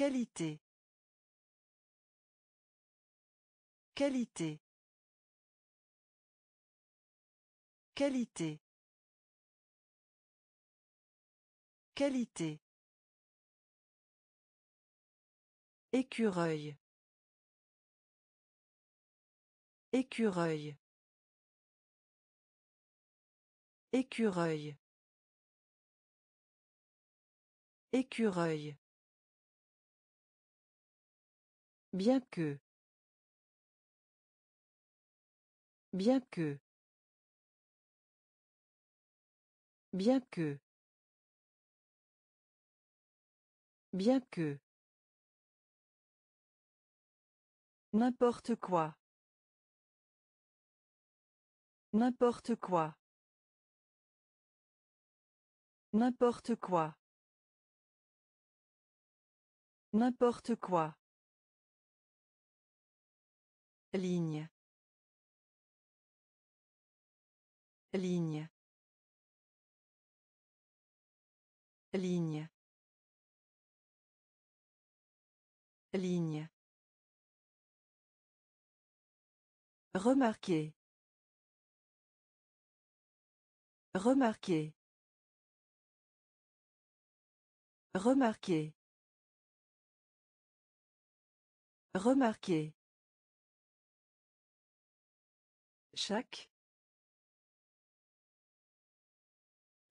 Qualité. Qualité. Qualité. Qualité. Écureuil. Écureuil. Écureuil. Écureuil. Bien que. Bien que. Bien que. Bien que. N'importe quoi. N'importe quoi. N'importe quoi. N'importe quoi. Ligne. Ligne. Ligne. Ligne. Remarquez. Remarquez. Remarquez. Remarquez. Chaque.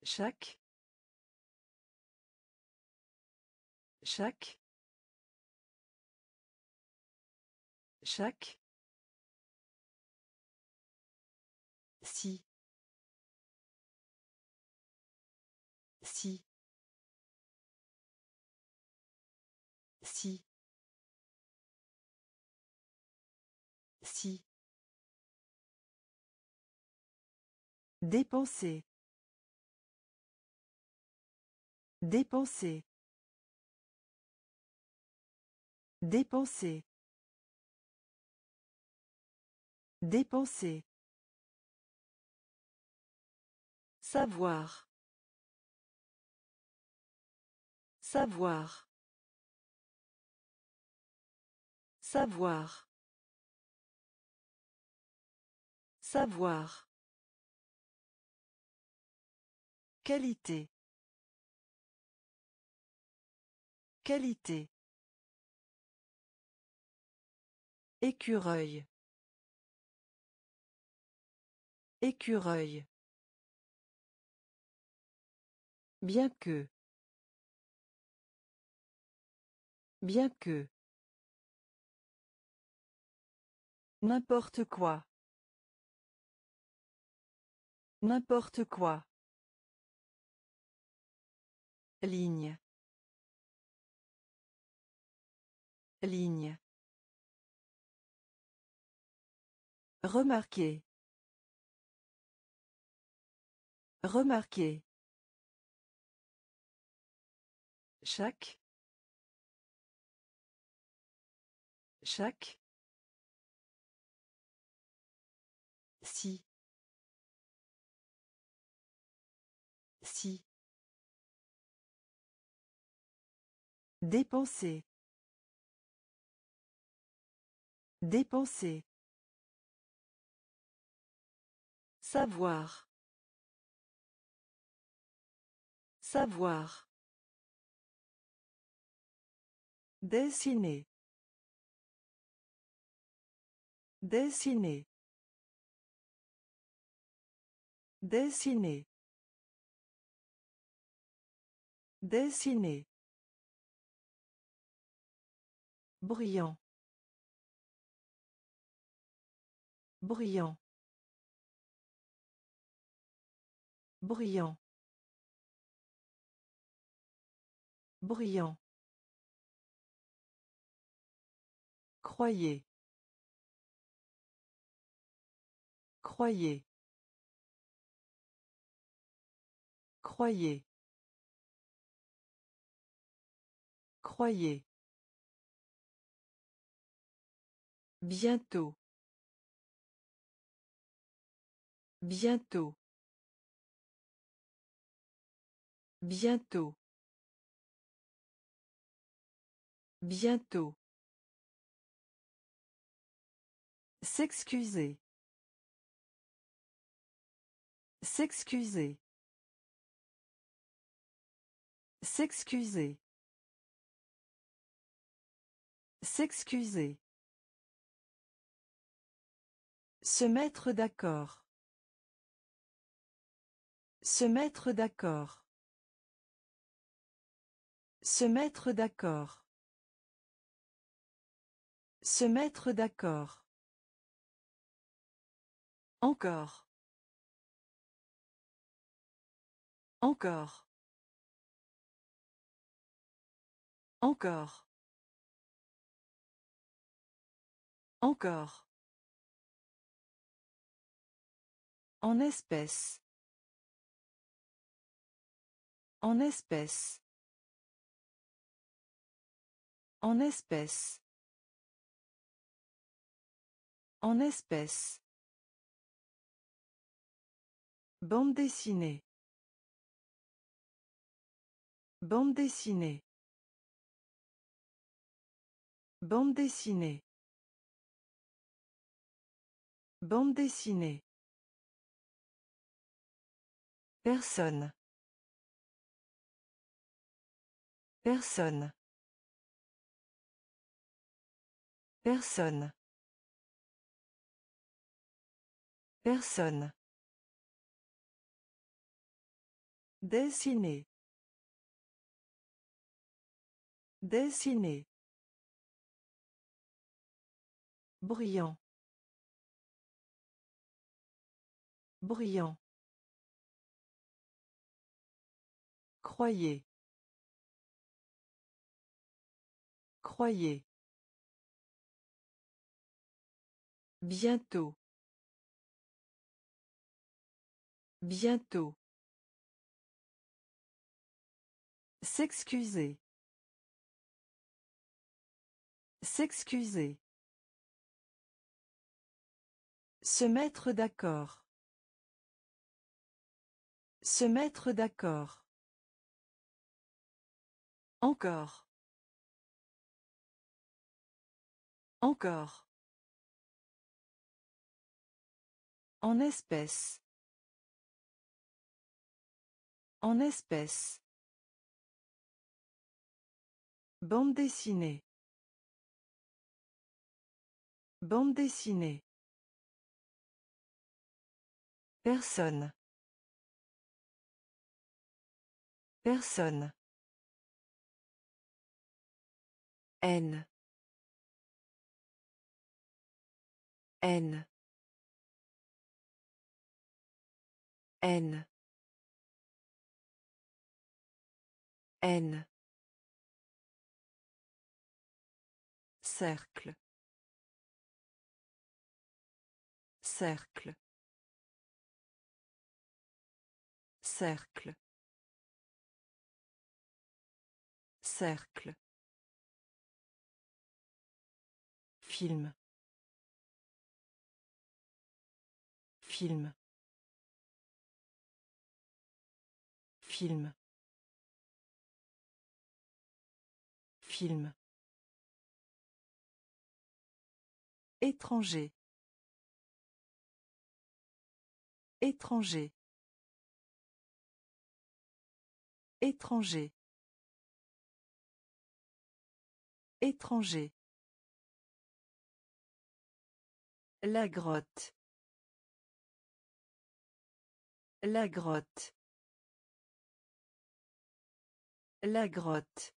Chaque. Chaque. Chaque. Dépenser. Dépenser. Dépenser. Dépenser. Savoir. Savoir. Savoir. Savoir. Qualité. Qualité. Écureuil. Écureuil. Bien que. Bien que. N'importe quoi. N'importe quoi. Ligne. Ligne. Remarquez. Remarquez. Chaque. Chaque. Dépenser. Dépenser. Savoir. Savoir. Dessiner. Dessiner. Dessiner. Dessiner. Brillant. Brillant. Brillant. Brillant. Croyez. Croyez. Croyez. Croyez. Bientôt. Bientôt. Bientôt. Bientôt. S'excuser. S'excuser. S'excuser. S'excuser. Se mettre d'accord. Se mettre d'accord. Se mettre d'accord. Se mettre d'accord. Encore. Encore. Encore. Encore. En espèce. En espèce. En espèce. En espèce. Bande dessinée. Bande dessinée. Bande dessinée. Bande dessinée. Personne. Personne. Personne. Personne. Dessiner. Dessiner. Brillant. Brillant. Croyez. Croyez. Bientôt. Bientôt. S'excuser. S'excuser. Se mettre d'accord. Se mettre d'accord. Encore. Encore. En espèce. En espèce. Bande dessinée. Bande dessinée. Personne. Personne. N. N. N. N. Cercle. Cercle. Cercle. Cercle. Film. Film. Film. Film. Étranger. Étranger. Étranger. Étranger. La grotte. La grotte. La grotte.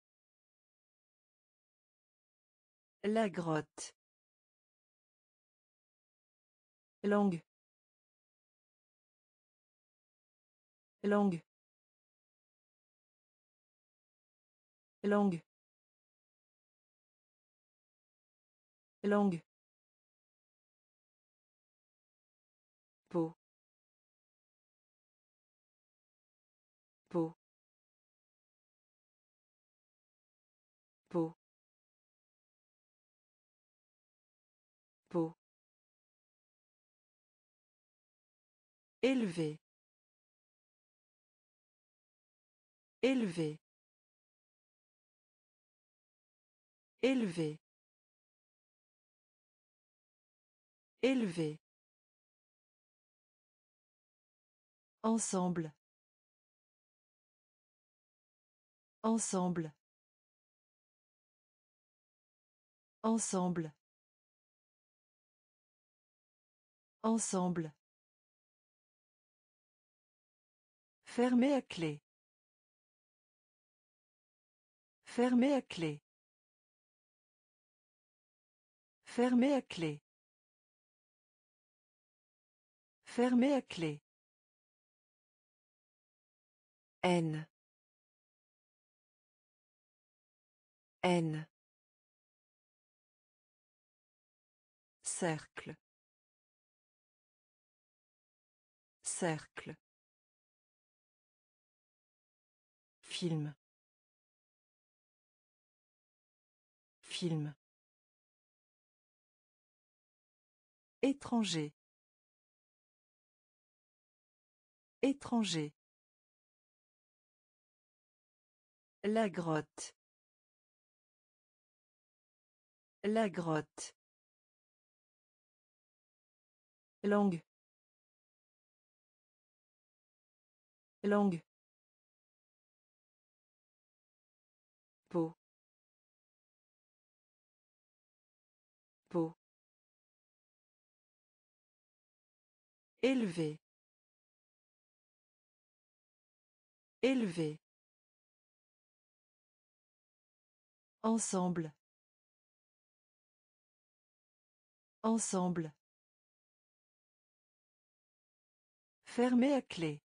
La grotte. Langue. Langue. Langue. Langue. Élevé élevé Élevé. Élevé. Ensemble. Ensemble. Ensemble. Ensemble. Fermé à clé. Fermé à clé. Fermé à clé. Fermé à clé. N. N. Cercle. Cercle. Film. Film. Étranger. Étranger. La grotte. La grotte. Langue. Langue. Élevé élevé Ensemble. Ensemble. Fermé à clé.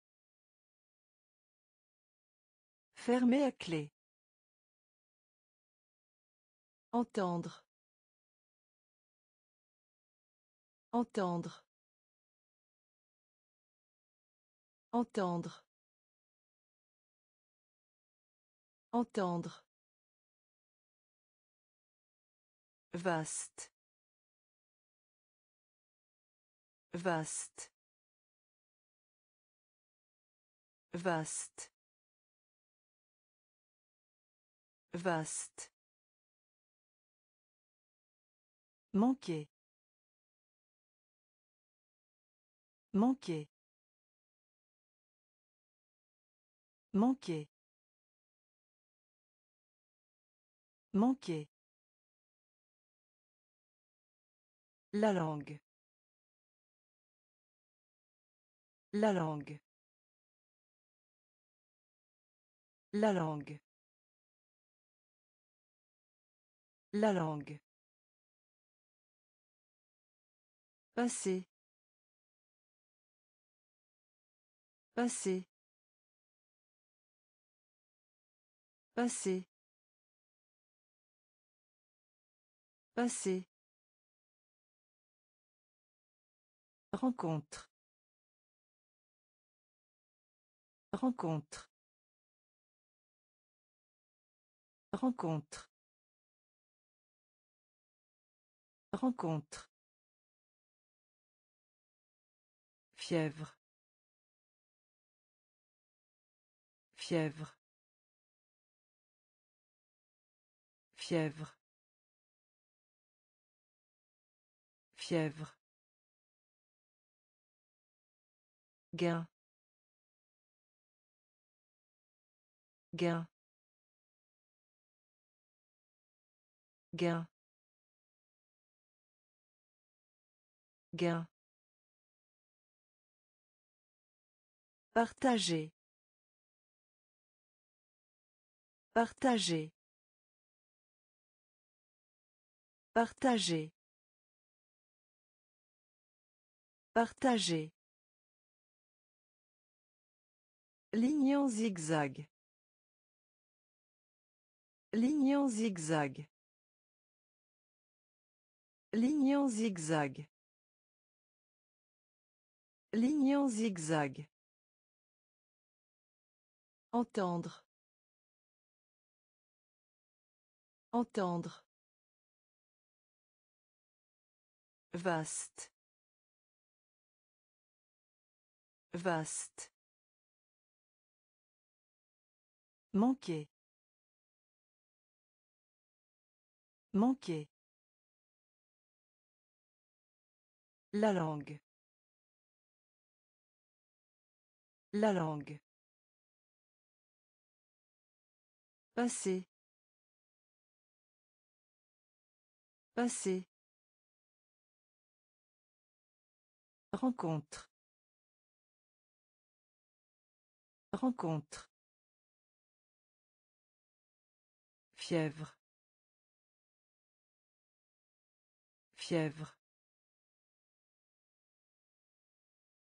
Fermé à clé. Entendre. Entendre. Entendre. Entendre. Vaste. Vaste. Vaste. Vaste. Manquer. Manquer. Manquer. Manquer. La langue. La langue. La langue. La langue. Passer. Passer. Passer. Passer. Rencontre. Rencontre. Rencontre. Rencontre. Fièvre. Fièvre. Fièvre. Fièvre. Gain. Gain. Gain. Gain. Partager. Partager. Partager. Partager. Ligne en zigzag. Ligne zigzag. Ligne zigzag. Ligne zigzag. Entendre. Entendre. Vaste. Vaste. Manquer. Manquer. La langue. La langue. Passer. Passer. Rencontre. Rencontre. Fièvre. Fièvre.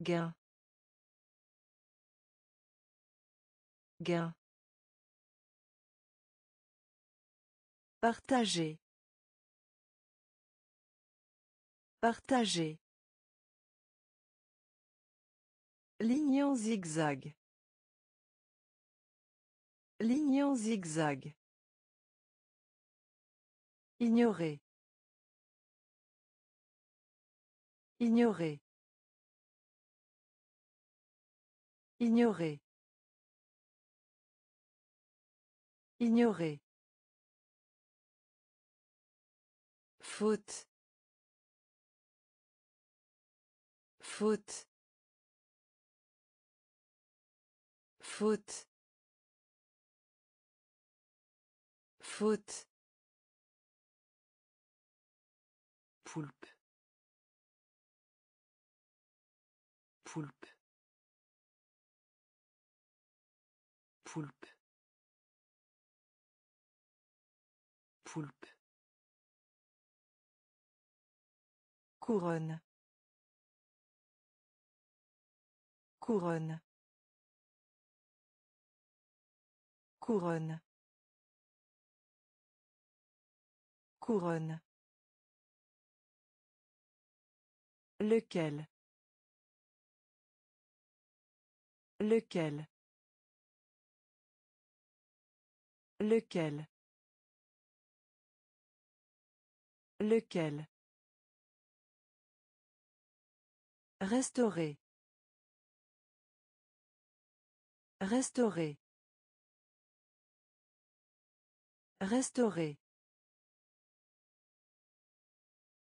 Gain. Gain. Partager. Partager. Ligne en zigzag. Ligne zigzag. Ignorer. Ignorer. Ignorer. Ignorer. Faute. Faute. Faute. Faute. Poulpe. Poulpe. Poulpe. Poulpe. Couronne. Couronne. Couronne. Couronne. Lequel? Lequel? Lequel? Lequel? Restaurer. Restaurer. Restaurer.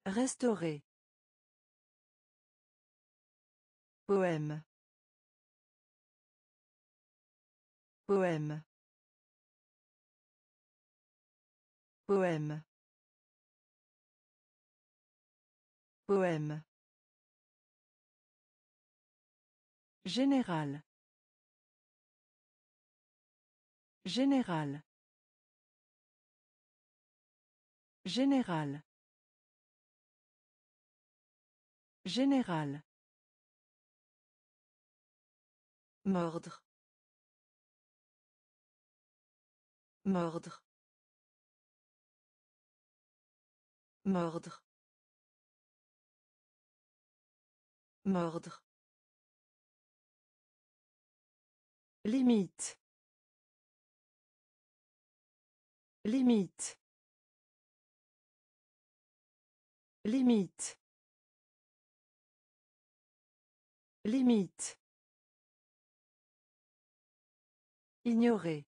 Restaurer. Poème. Poème. Poème. Poème. Général. Général. Général. Général. Mordre. Mordre. Mordre. Mordre. Limite. Limite. Limite. Limite. Ignorer.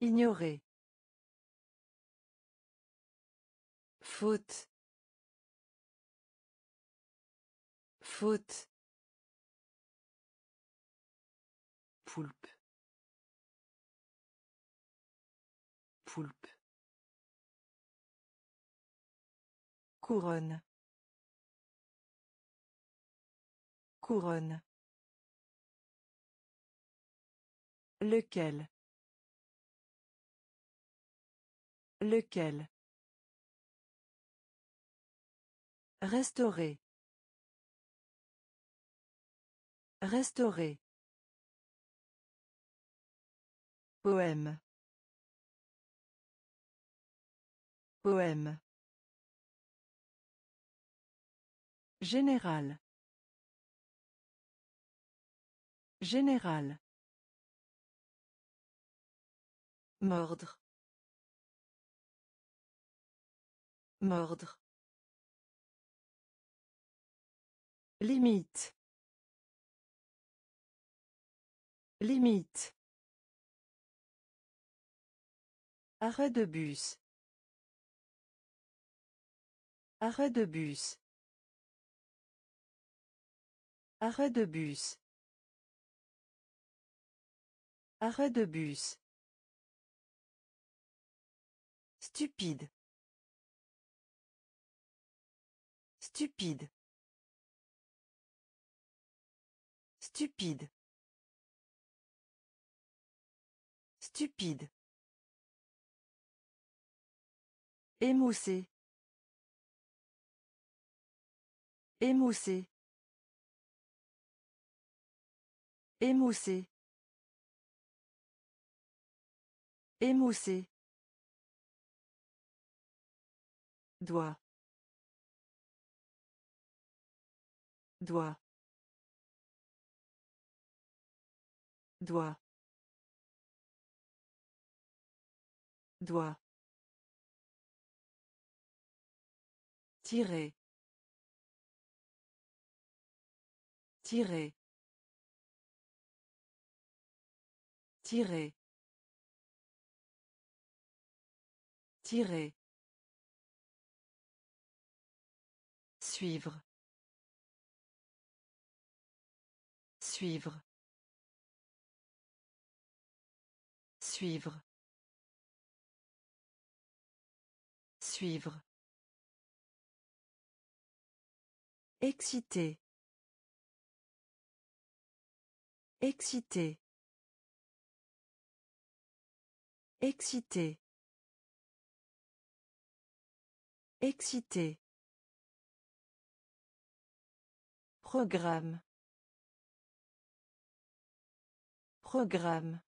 Ignorer. Faute. Faute. Poulpe. Couronne. Couronne. Lequel? Lequel? Restaurer. Restaurer. Poème. Poème. Général. Général. Mordre. Mordre. Limite. Limite. Arrêt de bus. Arrêt de bus. Arrêt de bus. Arrêt de bus. Stupide. Stupide. Stupide. Stupide. Émoussé. Émoussé. Émoussé. Émoussé. Doigt. Doigt. Doigt. Doigt. Tirer. Tirer. Tirer. Tirer. Suivre. Suivre. Suivre. Suivre. Excité. Excité. Excité. Excité. Programme. Programme.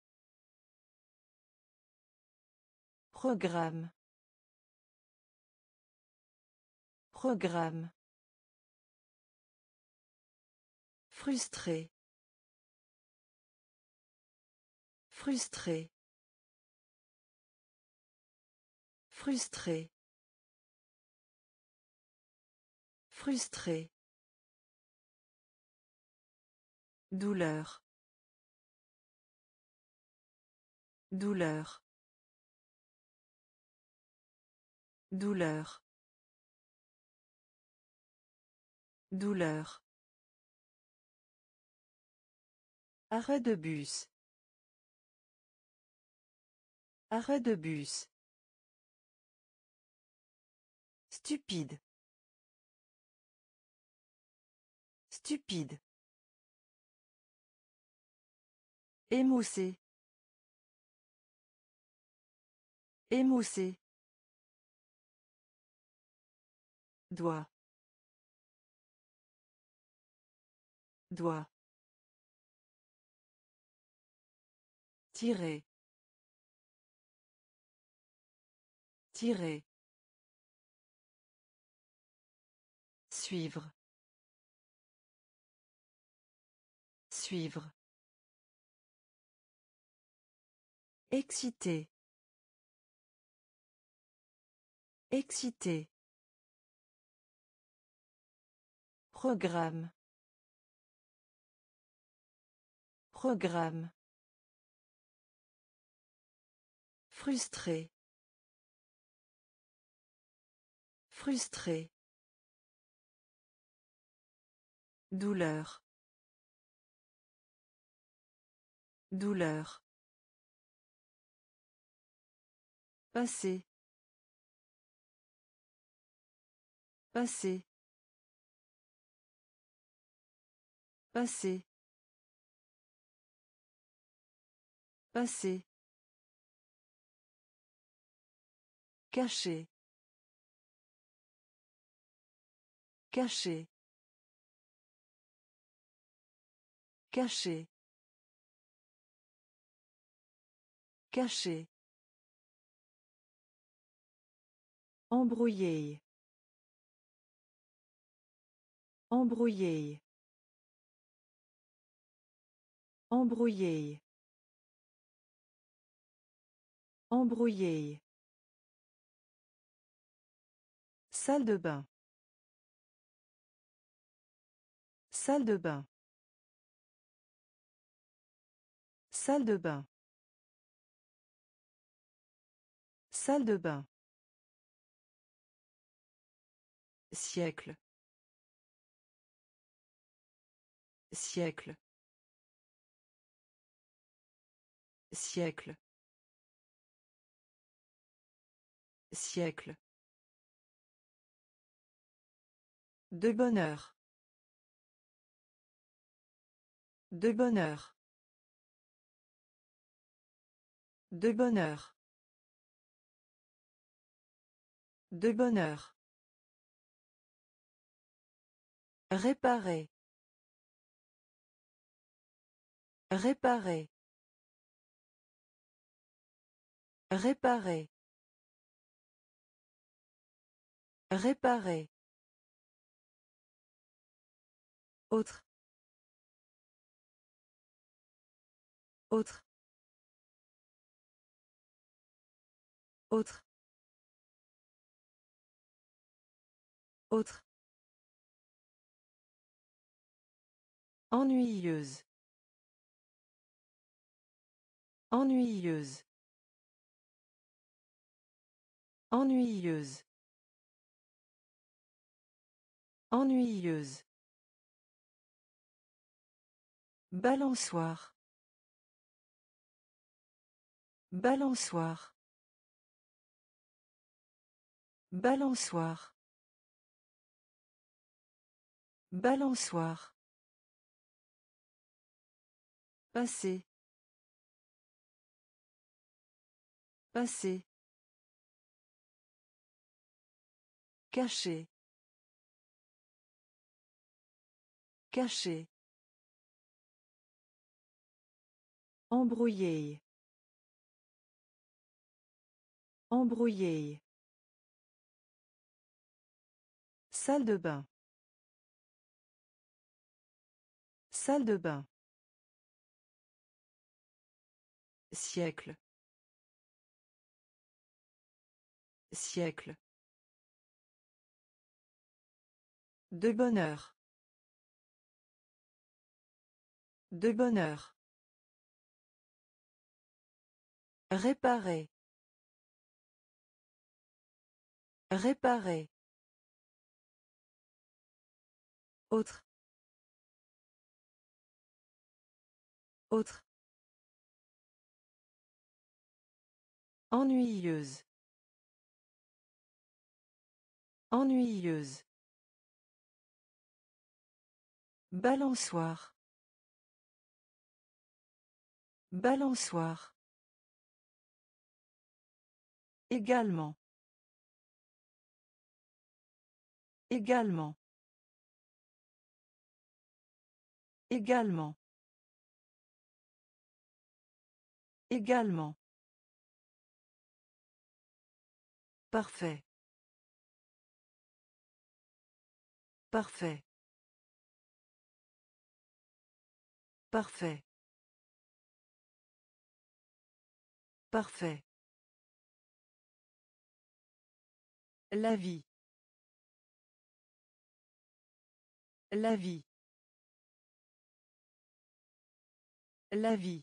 Programme. Programme. Frustré. Frustré. Frustré. Frustré. Douleur. Douleur. Douleur. Douleur. Arrêt de bus. Arrêt de bus. Stupide. Stupide. Émoussé. Émoussé. Doigt. Doigt. Tirer. Tirer. Suivre. Suivre. Excité. Excité. Programme. Programme. Frustré. Frustré. Douleur. Douleur. Passé. Passé. Passé. Passé. Caché. Caché. Caché. Caché. Embrouillé. Embrouillé. Embrouillé. Embrouillé. Salle de bain. Salle de bain. Salle de bain. Salle de bain. Siècle. Siècle. Siècle. Siècle. De bonheur. De bonheur. De bonheur. De bonheur. Réparer. Réparer. Réparer. Réparer. Autre. Autre. Autre. Autre. Ennuyeuse. Ennuyeuse. Ennuyeuse. Ennuyeuse. Balançoire. Balançoire. Balançoire. Balançoire. Passer. Passer. Caché. Caché. Embrouillé. Embrouillé. Salle de bain. Salle de bain. Siècle. Siècle. De bonheur. De bonheur. Réparer. Réparer. Autre. Autre. Ennuyeuse. Ennuyeuse. Balançoire. Balançoire. Également. Également. Également. Également. Parfait. Parfait. Parfait. Parfait. La vie. La vie. La vie.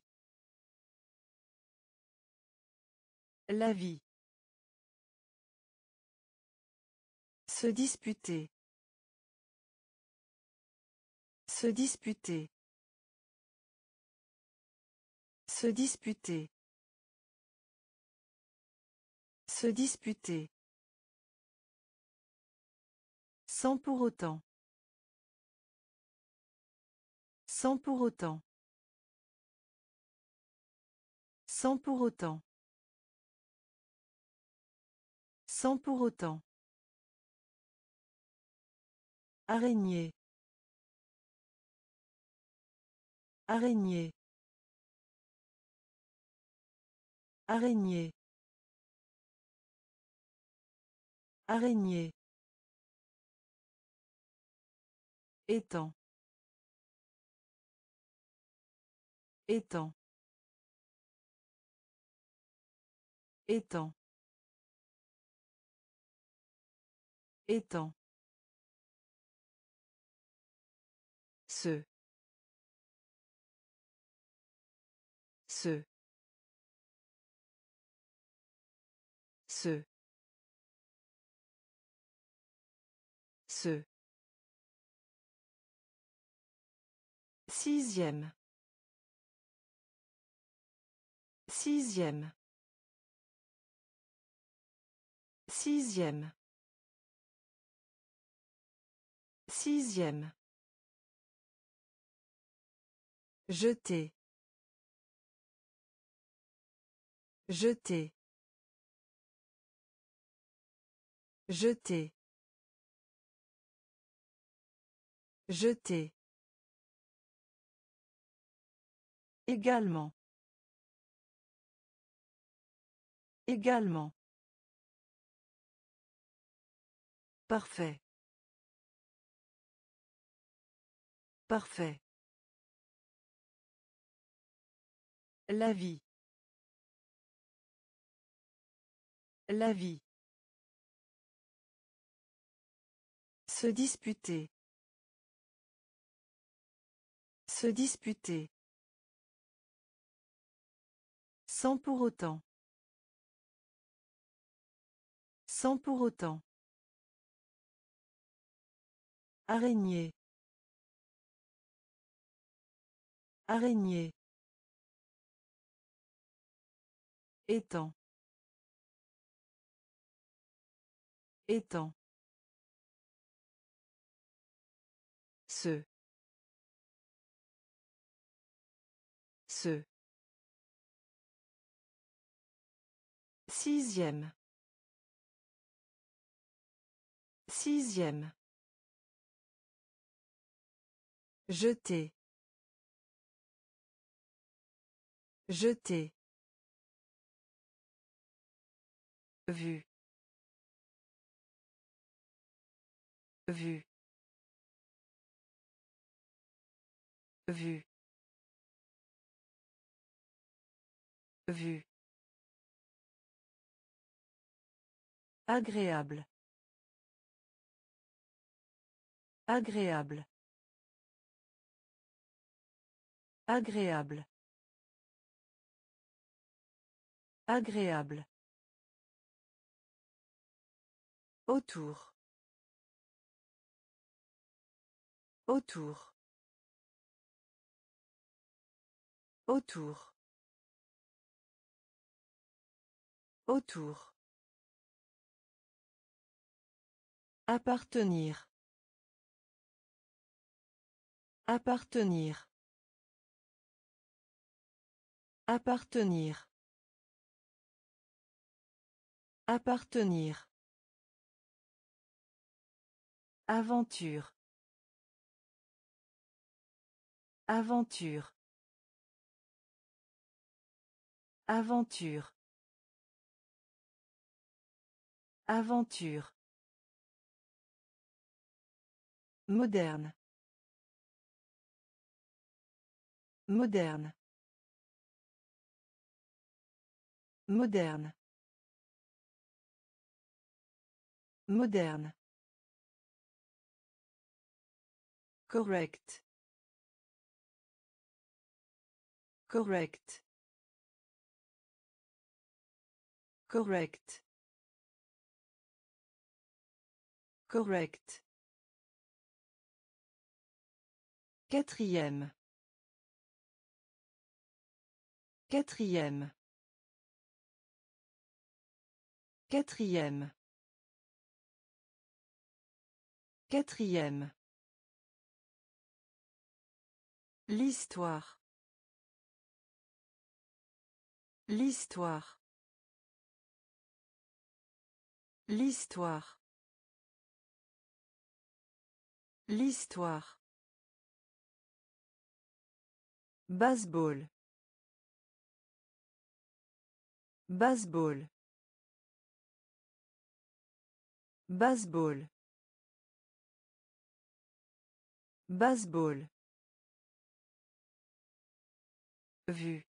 La vie. Se disputer. Se disputer. Se disputer. Se disputer. Sans pour autant. Sans pour autant. Sans pour autant. Sans pour autant. Araignée. Araignée. Araignée. Araignée. Étang. Étang. Étang. Étang. Ce. Ce. Ce. Ce. Sixième. Sixième. Sixième. Sixième. Jeter. Jeter. Jeter. Jeter. Également. Également. Parfait. Parfait. La vie. La vie. Se disputer. Se disputer. Sans pour autant. Sans pour autant. Araignée. Araignée. Étang. Étang. Ce. Ce. Sixième. Sixième. Jeter. Jeter. Vue. Vue. Vue. Vue. Agréable. Agréable. Agréable. Agréable. Autour. Autour. Autour. Autour. Appartenir. Appartenir. Appartenir. Appartenir. Aventure. Aventure. Aventure. Aventure. Moderne. Moderne. Moderne. Moderne. Correct. Correct. Correct. Correct. Quatrième. Quatrième. Quatrième. Quatrième. L'histoire. L'histoire. L'histoire. L'histoire. Baseball. Baseball. Baseball. Baseball. Vue.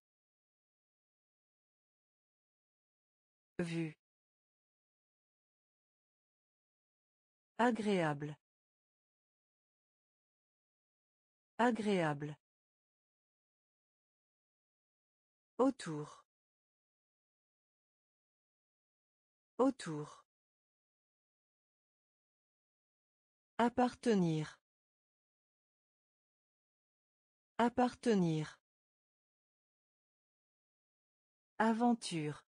Vue. Agréable. Agréable. Autour. Autour. Appartenir. Appartenir. Aventure.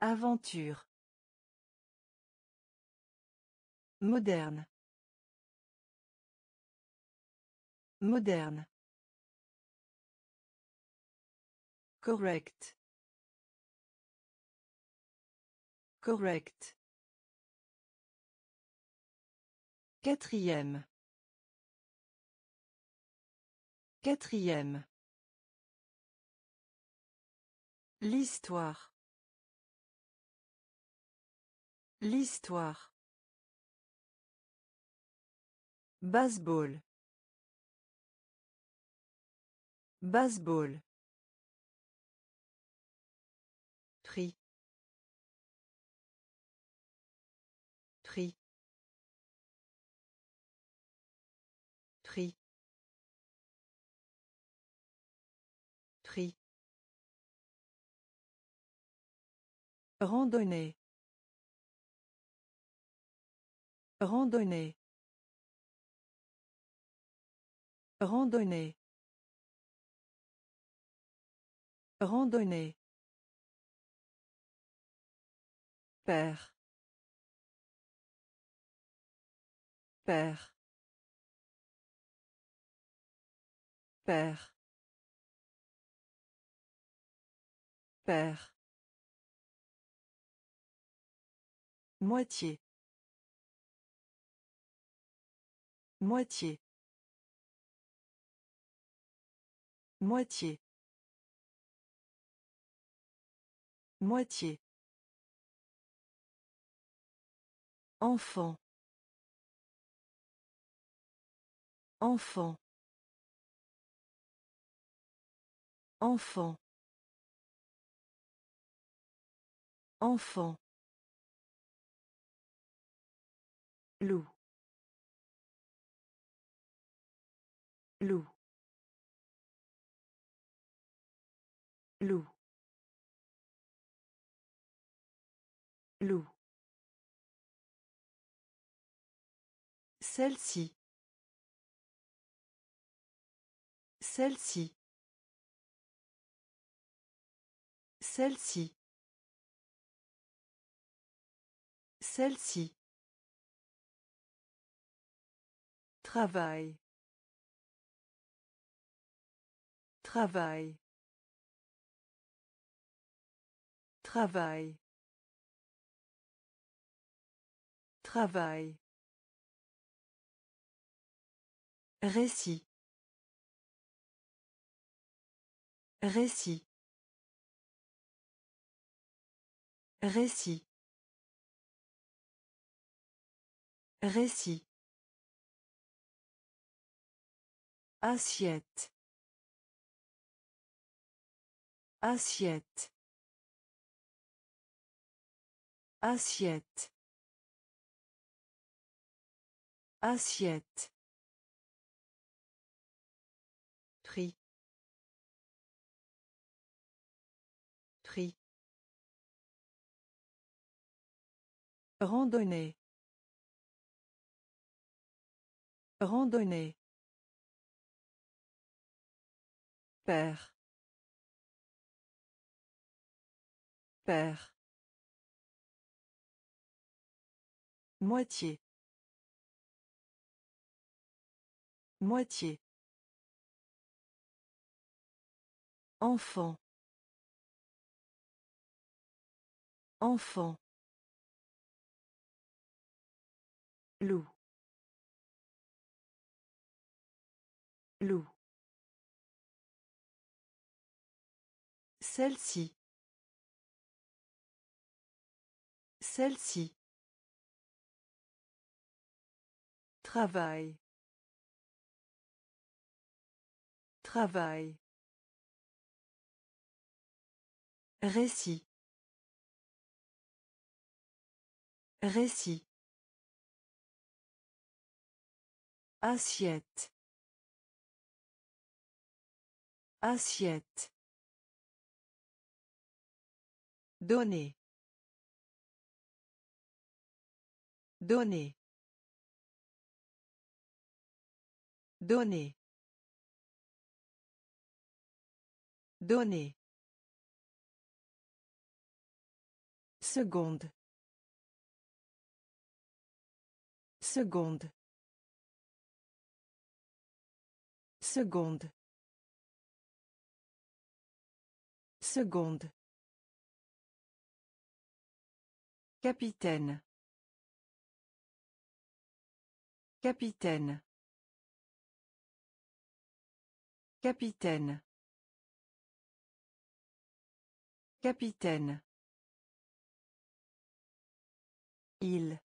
Aventure. Moderne. Moderne. Correct. Correct. Quatrième. Quatrième. L'histoire. L'histoire. Baseball. Baseball. Randonnée. Randonnée. Randonnée. Randonnée. Père. Père. Père. Père. Moitié. Moitié. Moitié. Moitié. Enfant. Enfant. Enfant. Enfant. Loup. Loup. Loup. Loup. Celle-ci. Celle-ci. Celle-ci. Celle-ci. Travail. Travail. Travail. Travail. Récit. Récit. Récit. Récit. Assiette. Assiette. Assiette. Assiette. Prix. Prix. Randonnée. Randonnée. Père. Père. Moitié. Moitié. Enfant. Enfant. Loup. Loup. Celle-ci. Celle-ci. Travail. Travail. Récit. Récit. Assiette. Assiette. Donner. Donner. Donner. Donner. Seconde. Seconde. Seconde. Seconde. Capitaine. Capitaine. Capitaine. Capitaine. Il.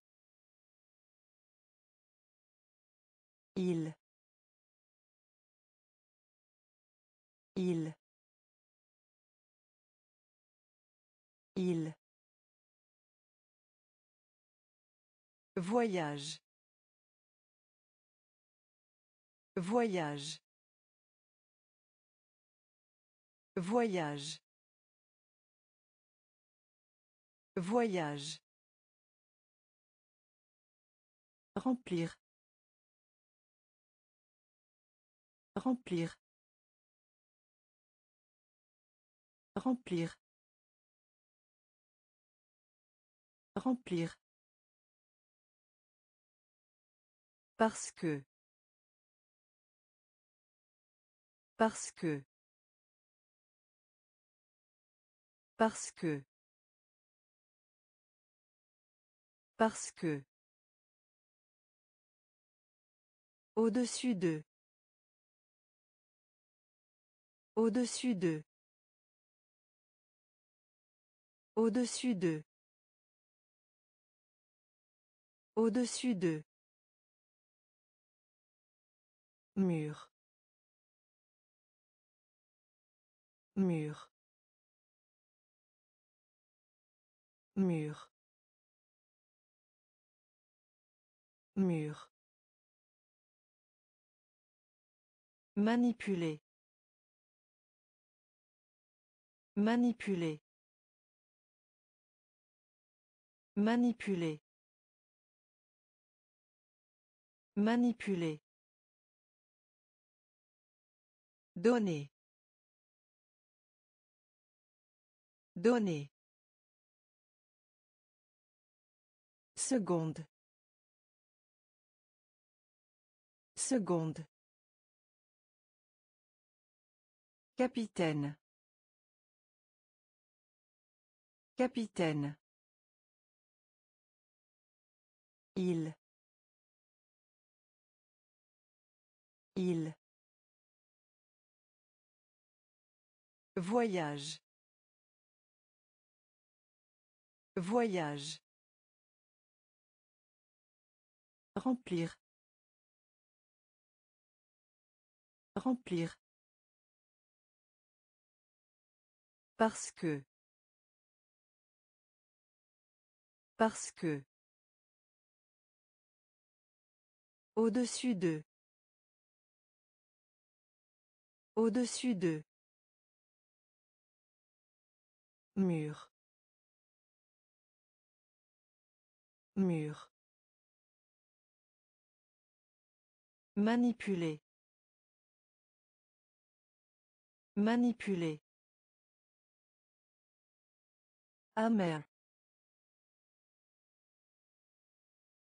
Il. Il. Il. Voyage. Voyage. Voyage. Voyage. Remplir. Remplir. Remplir. Remplir. Parce que. Parce que. Parce que. Parce que. Au-dessus d'eux. Au-dessus d'eux. Au-dessus d'eux. Au-dessus d'eux. Mur. Mur. Mur. Mur. Manipuler. Manipuler. Manipuler. Manipuler. Donner. Donner. Seconde. Seconde. Capitaine. Capitaine. Il. Il. Voyage. Voyage. Remplir. Remplir. Parce que. Parce que. Au-dessus d'eux. Au-dessus d'eux. Mur. Mur. Manipuler. Manipuler. Amer.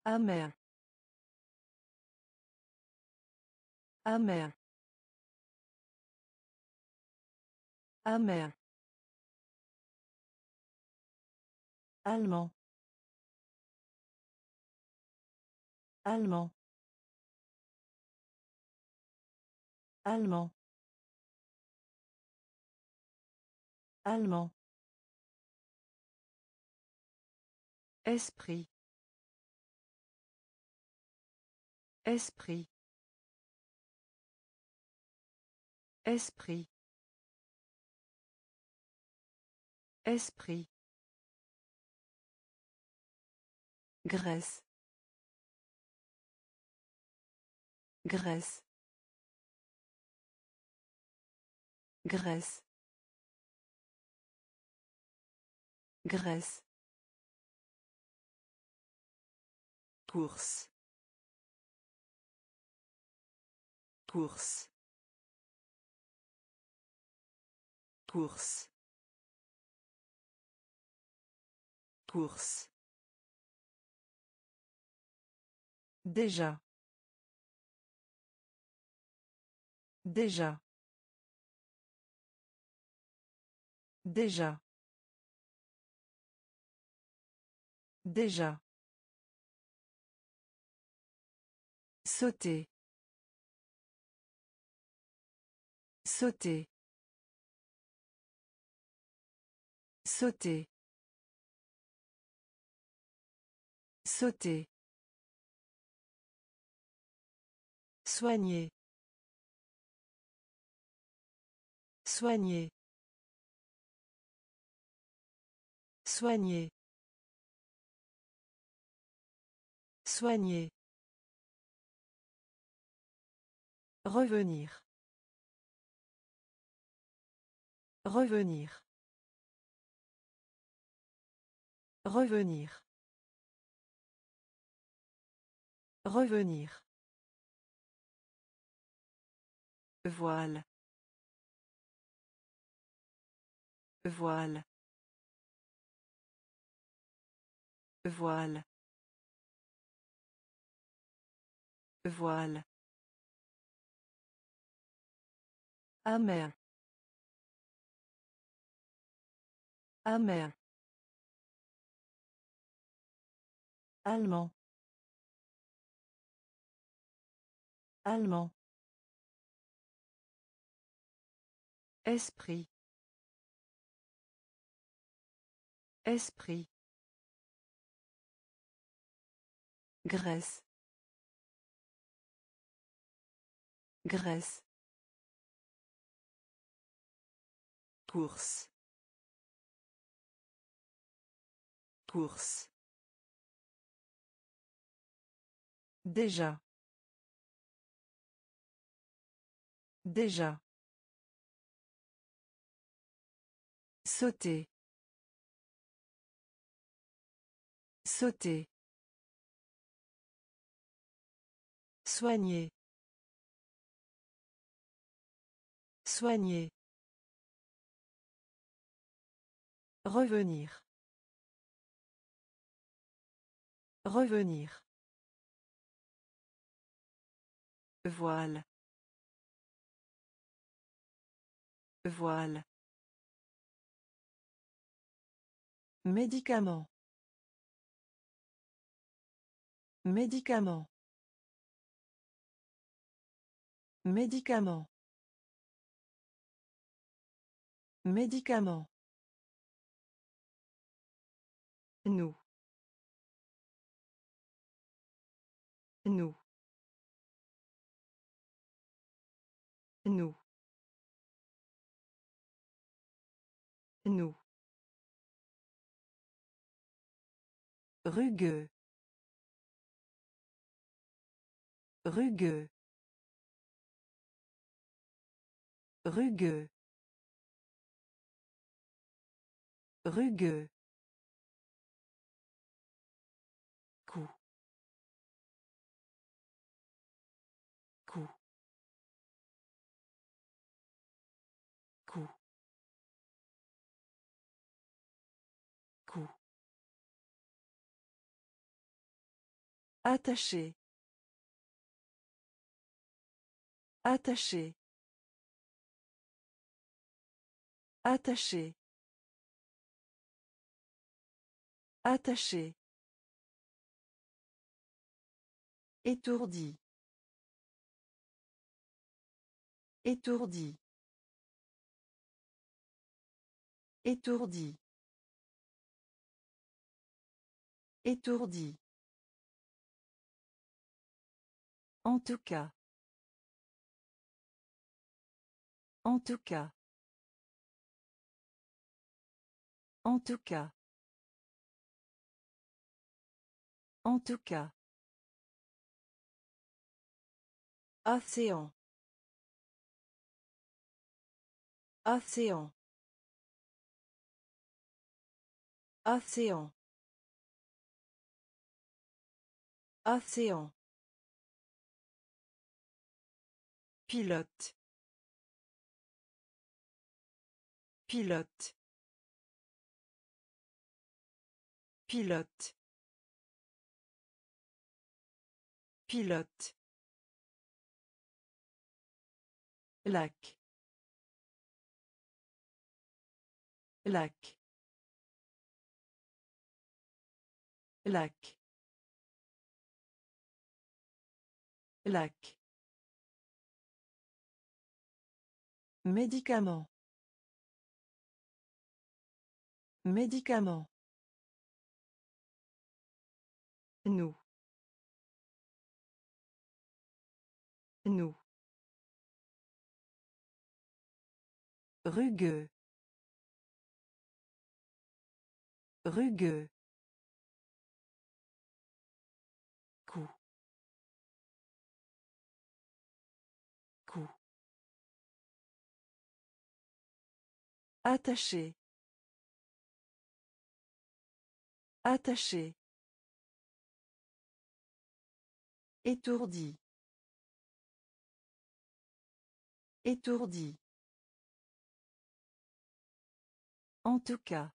Amer. Amer. Amer. Allemand. Allemand. Allemand. Allemand. Esprit. Esprit. Esprit. Esprit. Graisse. Graisse. Graisse. Graisse. Course. Course. Course. Course. Déjà. Déjà. Déjà. Déjà. Sauter. Sauter. Sauter. Sauter. Soigner. Soigner. Soigner. Soigner. Revenir. Revenir. Revenir. Revenir. Voile. Voile. Voile. Voile. Amer. Amer. Allemand. Allemand. Esprit. Esprit. Graisse. Graisse. Course. Course. Déjà. Déjà. Sauter. Sauter. Soigner. Soigner. Revenir. Revenir. Voile. Voile. Médicament. Médicament. Médicament. Médicament. Nous. Nous. Nous. Nous. Rugueux. Rugueux. Rugueux. Rugueux. Attaché. Attaché. Attaché. Attaché. Étourdi. Étourdi. Étourdi. Étourdi. En tout cas. En tout cas. En tout cas. En tout cas. Océan. Océan. Océan. Océan. Pilote. Pilote. Pilote. Pilote. Lac. Lac. Lac. Lac. Médicament. Médicament. Nous. Nous. Rugueux. Rugueux. Attaché. Attaché. Étourdi. Étourdi. En tout cas.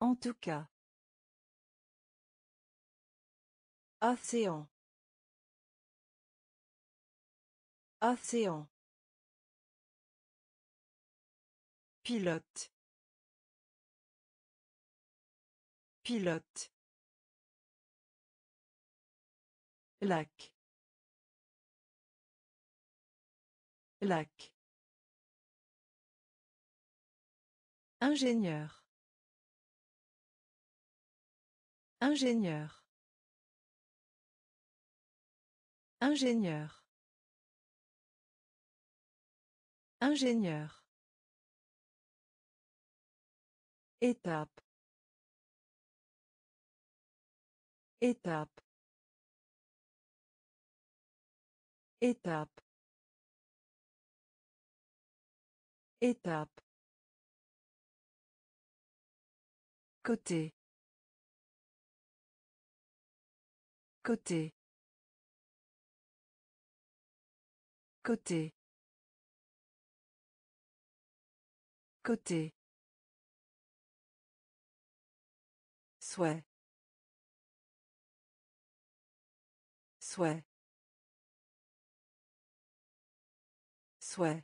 En tout cas. Océan. Océan. Pilote. Pilote. Lac. Lac. Ingénieur. Ingénieur. Ingénieur. Ingénieur. Étape. Étape. Étape. Étape. Côté. Côté. Côté. Côté. Souhait. Souhait. Souhait.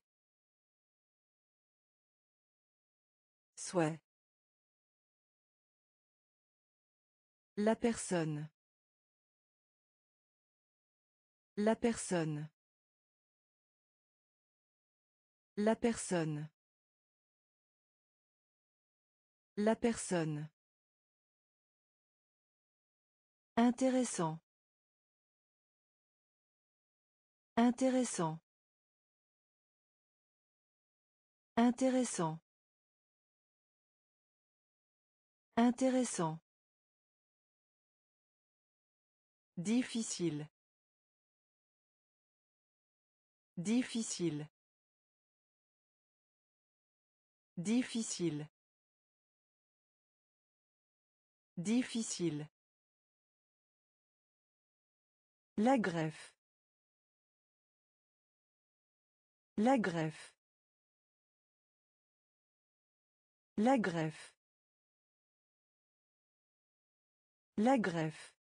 Souhait. La personne. La personne. La personne. La personne. Intéressant. Intéressant. Intéressant. Intéressant. Difficile. Difficile. Difficile. Difficile. La greffe. La greffe. La greffe. La greffe.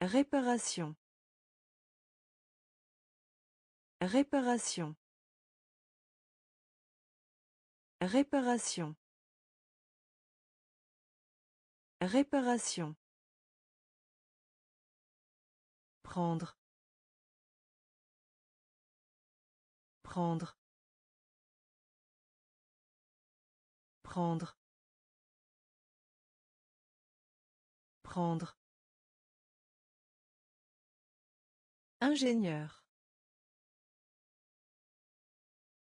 Réparation. Réparation. Réparation. Réparation. Prendre. Prendre. Prendre. Prendre. Ingénieur.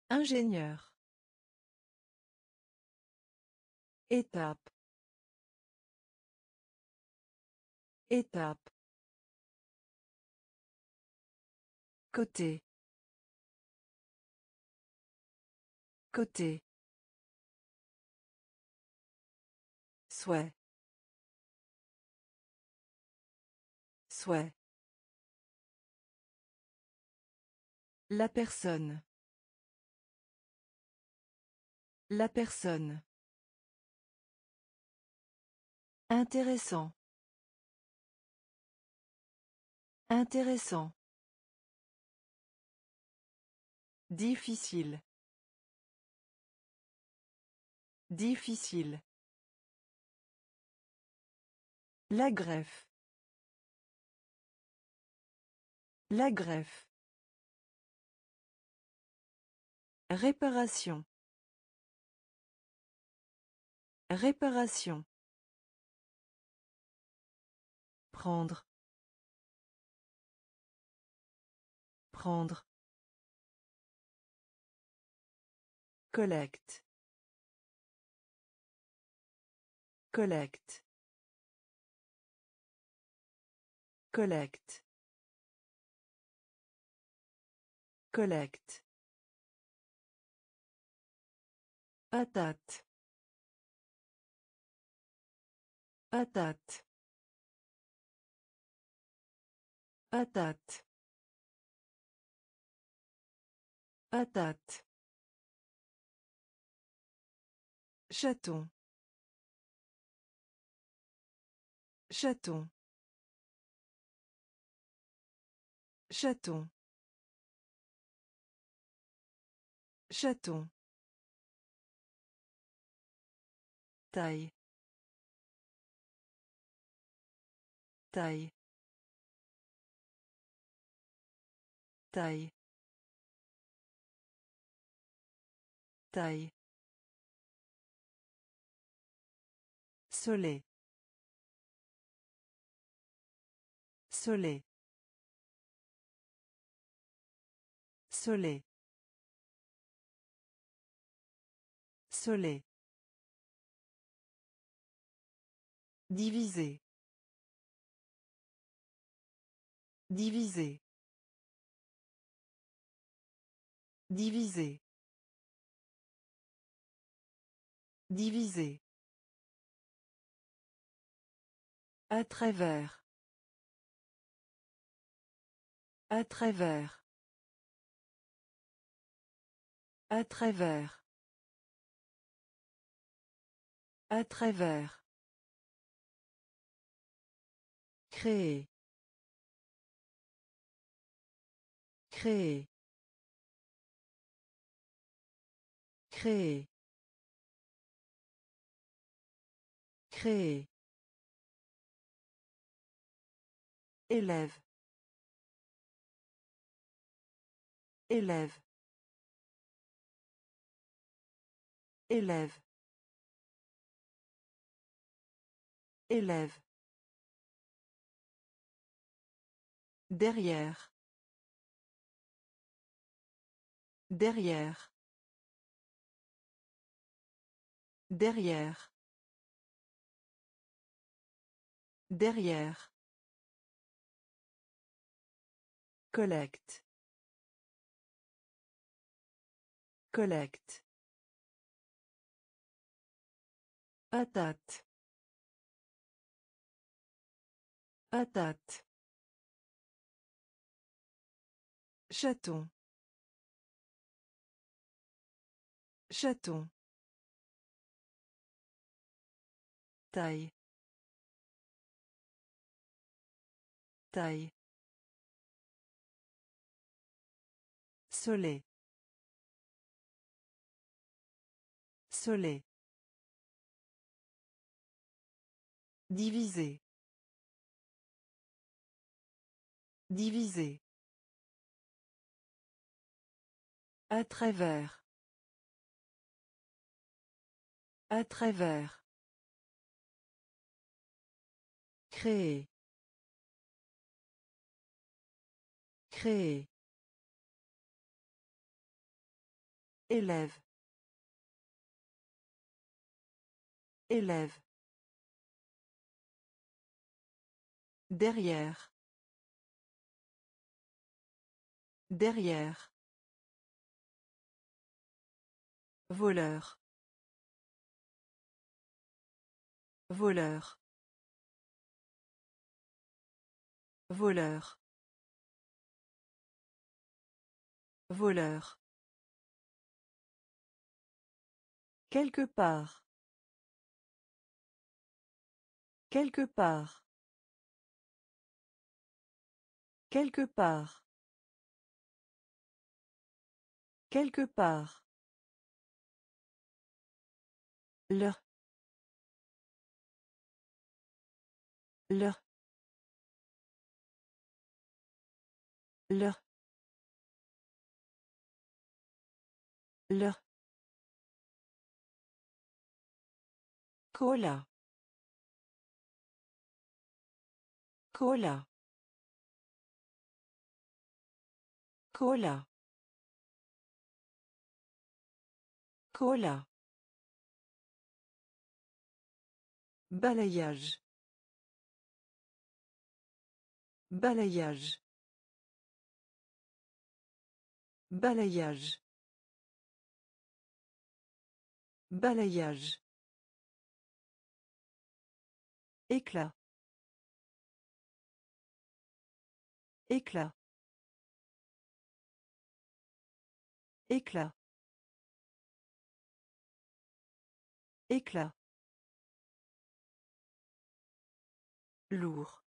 Ingénieur. Étape. Étape. Côté. Côté. Souhait. Souhait. La personne. La personne. Intéressant. Intéressant. Difficile. Difficile. La greffe. La greffe. Réparation. Réparation. Prendre. Prendre. Collecte. Collecte. Collecte. Collecte. Patate. Patate. Patate. Patate. Chaton. Chaton. Chaton. Chaton. Taille. Taille. Taille. Taille. Soleil. Soleil. Soleil. Soleil. Diviser. Diviser. Diviser. Diviser. À travers. À travers. À travers. À travers. Créer. Créer. Créer. Créer. Élève. Élève. Élève. Élève. Derrière. Derrière. Derrière. Derrière. Collecte. Collecte. Patate. Patate. Chaton. Chaton. Taille. Taille. Soleil. Soleil. Diviser. Diviser. À travers. À travers. Créer. Créer. Élève. Élève. Derrière. Derrière. Voleur. Voleur. Voleur. Voleur. Quelque part. Quelque part. Quelque part. Quelque part. Le. Le. Le. Le. Cola. Cola. Cola. Cola. Balayage. Balayage. Balayage. Balayage. Éclat. Éclat. Éclat. Éclat. Lourd.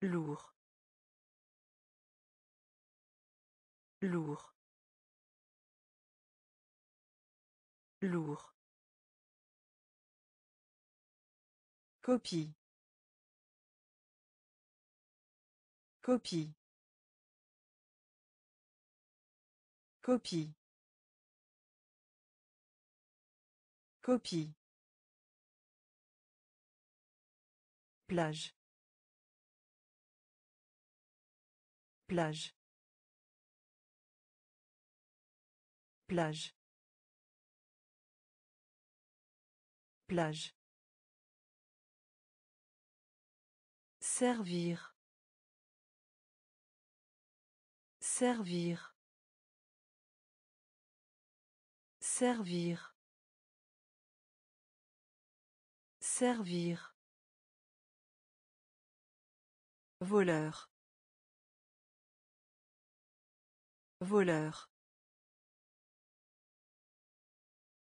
Lourd. Lourd. Lourd. Copie. Copie. Copie. Copie. Plage. Plage. Plage. Plage. Servir. Servir. Servir. Servir. Voleur. Voleur.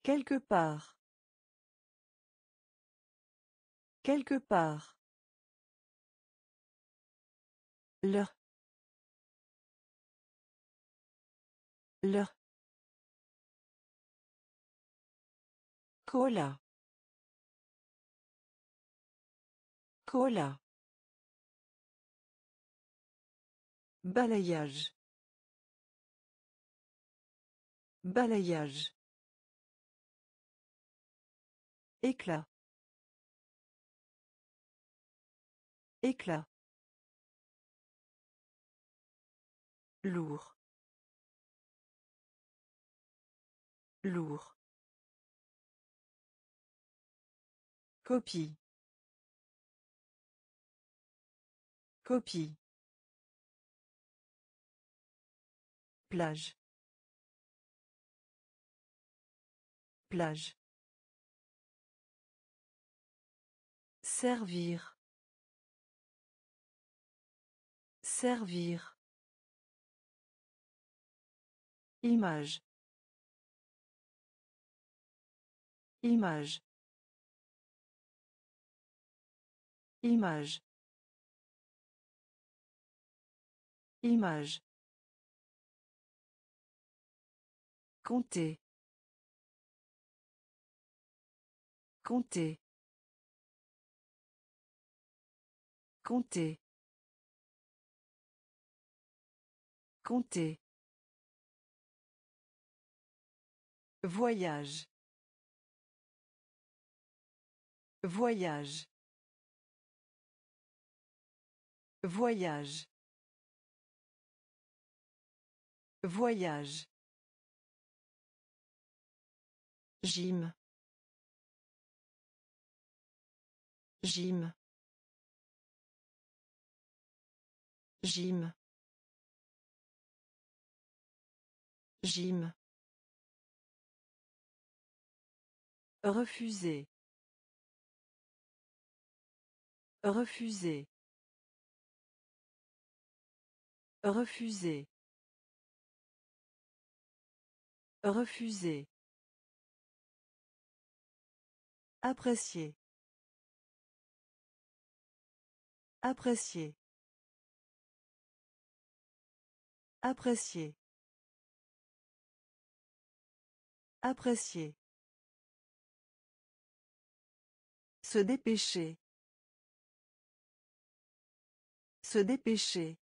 Quelque part. Quelque part. Le. Le. Cola. Cola. Balayage. Balayage. Éclat. Éclat. Lourd. Lourd. Copie. Copie. Plage. Plage. Servir. Servir. Image. Image. Image. Image. Compter. Compter. Compter. Compter. Voyage. Voyage. Voyage. Voyage. Gym. Gym. Gym. Refuser. Refuser. Refuser. Refuser. Apprécier. Apprécier. Apprécier. Apprécier. Se dépêcher. Se dépêcher.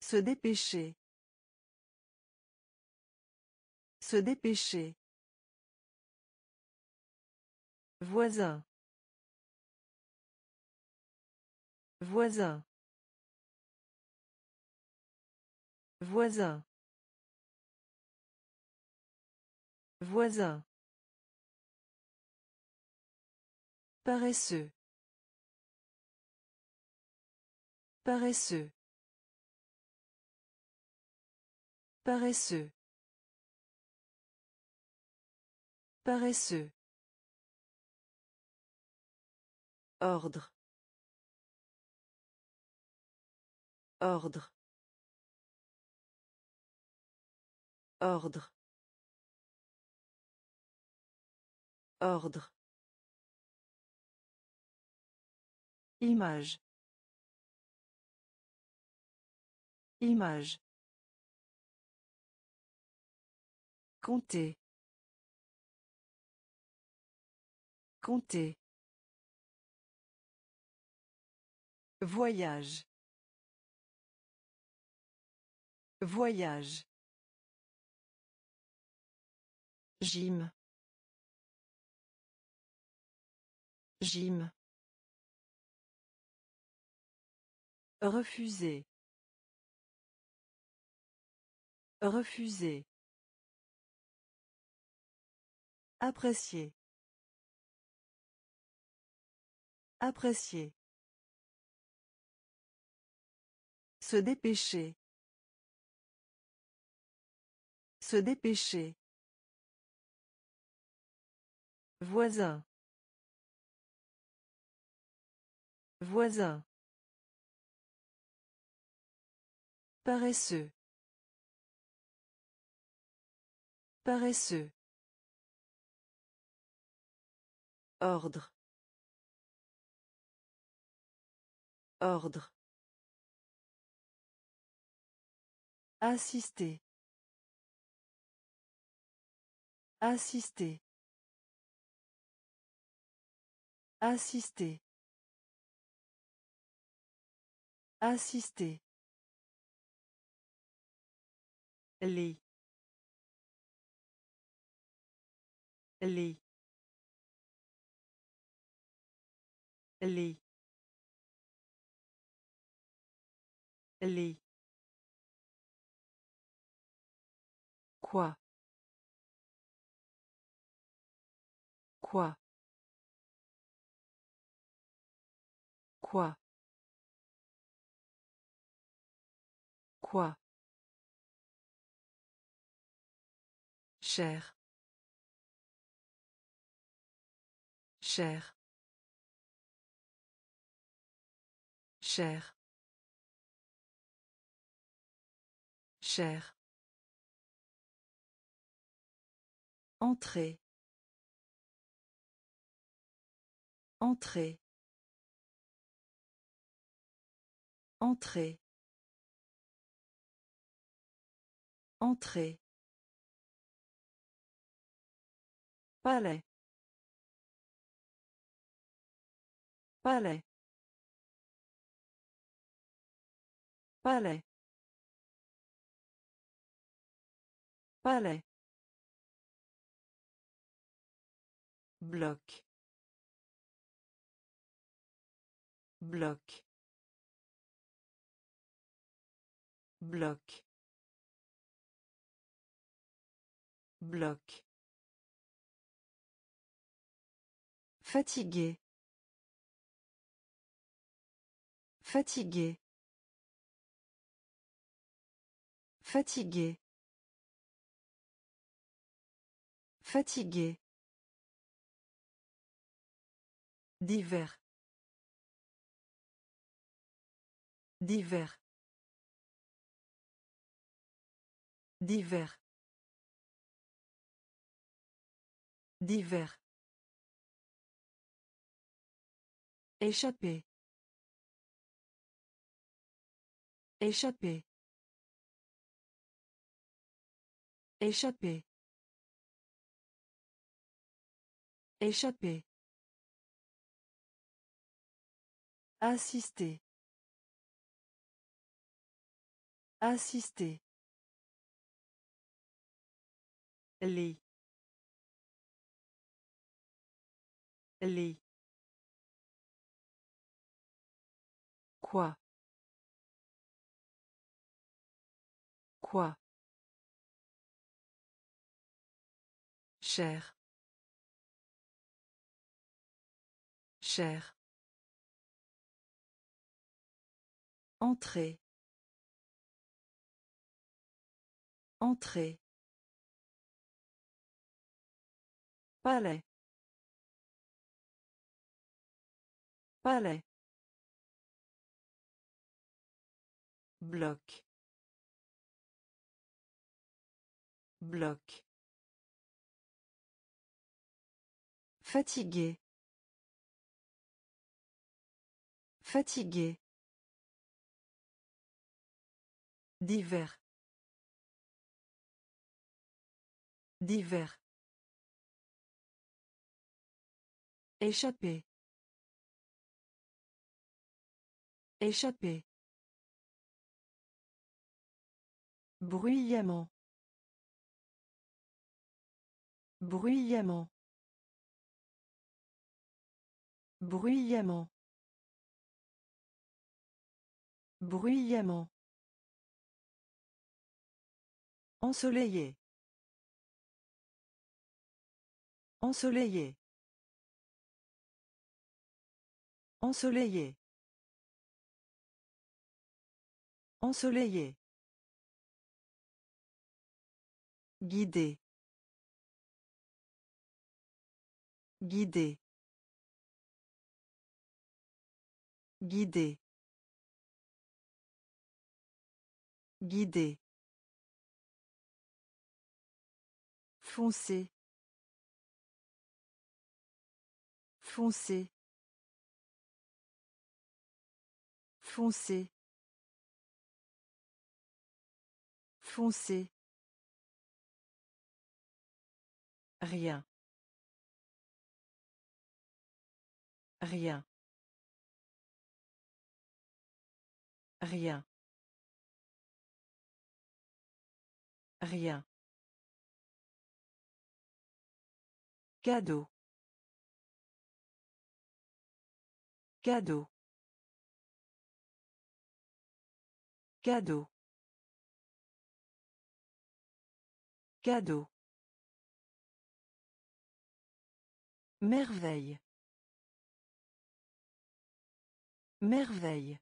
Se dépêcher. Se dépêcher. Voisin. Voisin. Voisin. Voisin. Paresseux. Paresseux. Paresseux. Paresseux. Ordre. Ordre. Ordre. Ordre. Image. Image. Compter. Compter. Voyage. Voyage. Gym. Gym. Refuser. Refuser. Apprécier. Apprécier. Se dépêcher. Se dépêcher. Voisin. Voisin. Paresseux. Paresseux. Ordre. Ordre. Assister. Assister. Assister. Assister. Lit. Lit. Lit. Lit. Quoi? Quoi? Quoi? Quoi? Cher. Cher. Cher. Cher. Entrée. Entrée. Entrée. Entrée. Palais. Palais. Palais. Palais. Bloc. Bloc. Bloc. Bloc. Fatigué. Fatigué. Fatigué. Fatigué. Divers. Divers. Divers. Divers. Échapper. Échapper. Échapper. Échapper. Assister. Assister. Lit. Lit. Quoi? Quoi? Cher. Cher. Entrée. Entrée. Palais. Palais. Bloc. Bloc. Fatigué. Fatigué. Divers. Divers. Échapper. Échapper. Bruyamment. Bruyamment. Bruyamment. Bruyamment. Ensoleillé. Ensoleillé. Ensoleillé. Ensoleillé. Guider. Guider. Guider. Guider. Foncé. Foncé. Foncé. Foncé. Rien. Rien. Rien. Rien. Cadeau. Cadeau. Cadeau. Cadeau. Merveille. Merveille.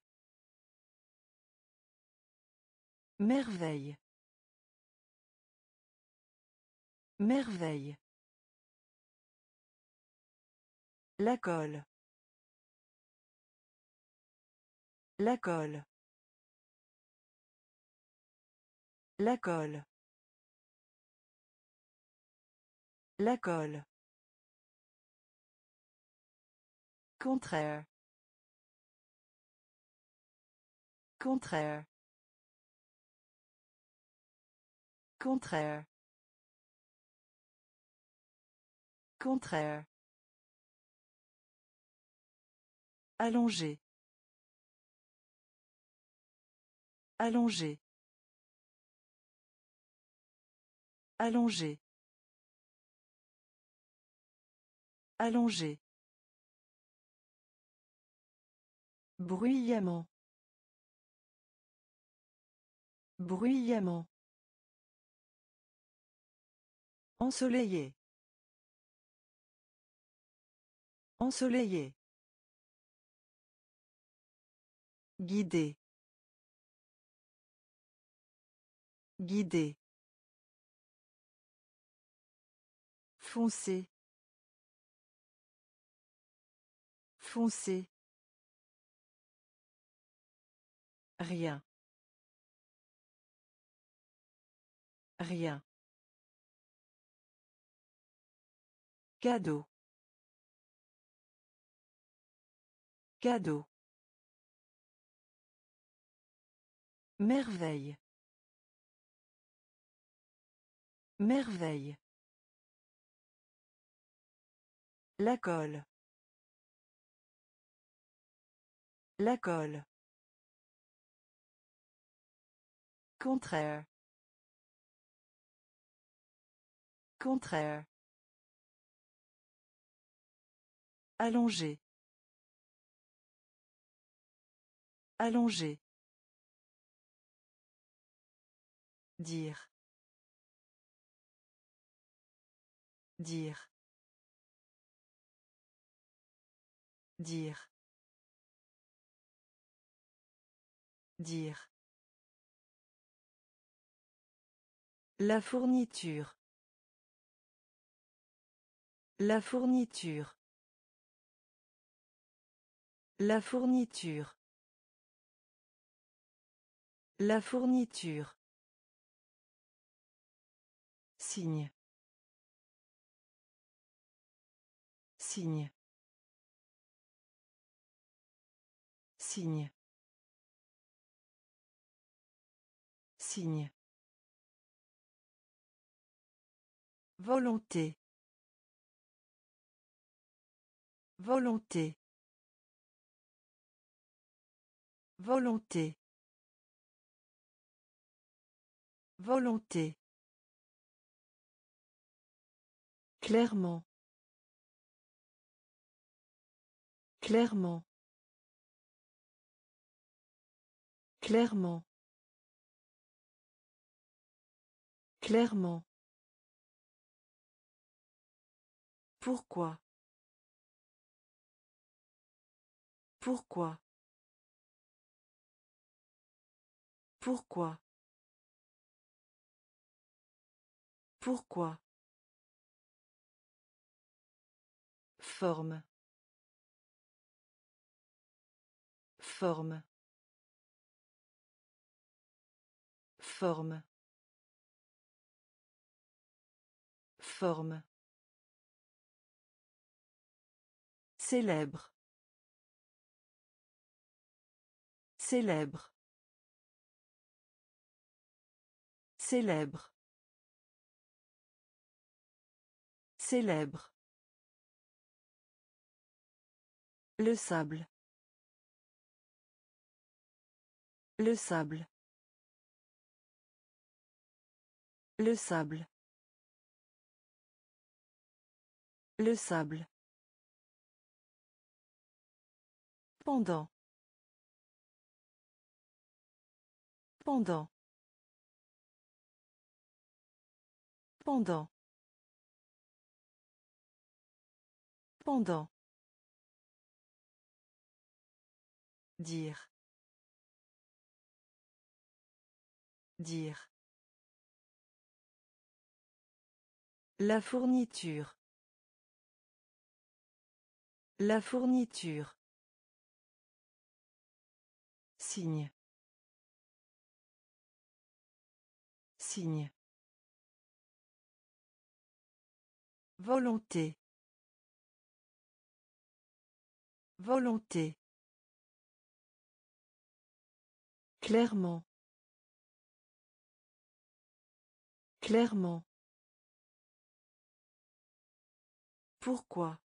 Merveille. Merveille. La colle. La colle. La colle. La colle. Contraire. Contraire. Contraire. Contraire. Allongé. Allongé. Allongé. Allongé. Bruyamment. Bruyamment. Ensoleillé. Ensoleillé. Guider. Guider. Foncé. Foncé. Rien. Rien. Cadeau. Cadeau. Merveille. Merveille. La colle. La colle. Contraire. Contraire. Allongé. Allongé. Dire. Dire. Dire. Dire. La fourniture. La fourniture. La fourniture. La fourniture. Signe. Signe. Signe. Signe. Volonté. Volonté. Volonté. Volonté. Clairement. Clairement. Clairement. Clairement. Pourquoi? Pourquoi? Pourquoi? Pourquoi? Forme. Forme. Forme. Forme. Célèbre. Célèbre. Célèbre. Célèbre. Le sable. Le sable. Le sable. Le sable. Pendant. Pendant. Pendant. Pendant. Dire. Dire. La fourniture. La fourniture. Signe. Signe. Volonté. Volonté. Clairement. Clairement. Pourquoi?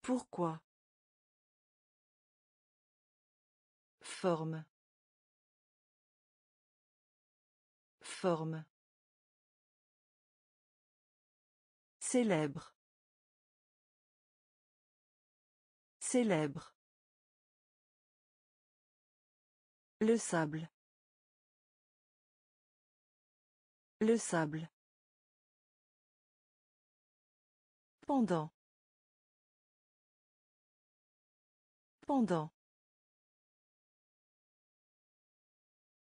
Pourquoi? Forme. Forme. Célèbre. Célèbre. Le sable. Le sable. Pendant. Pendant.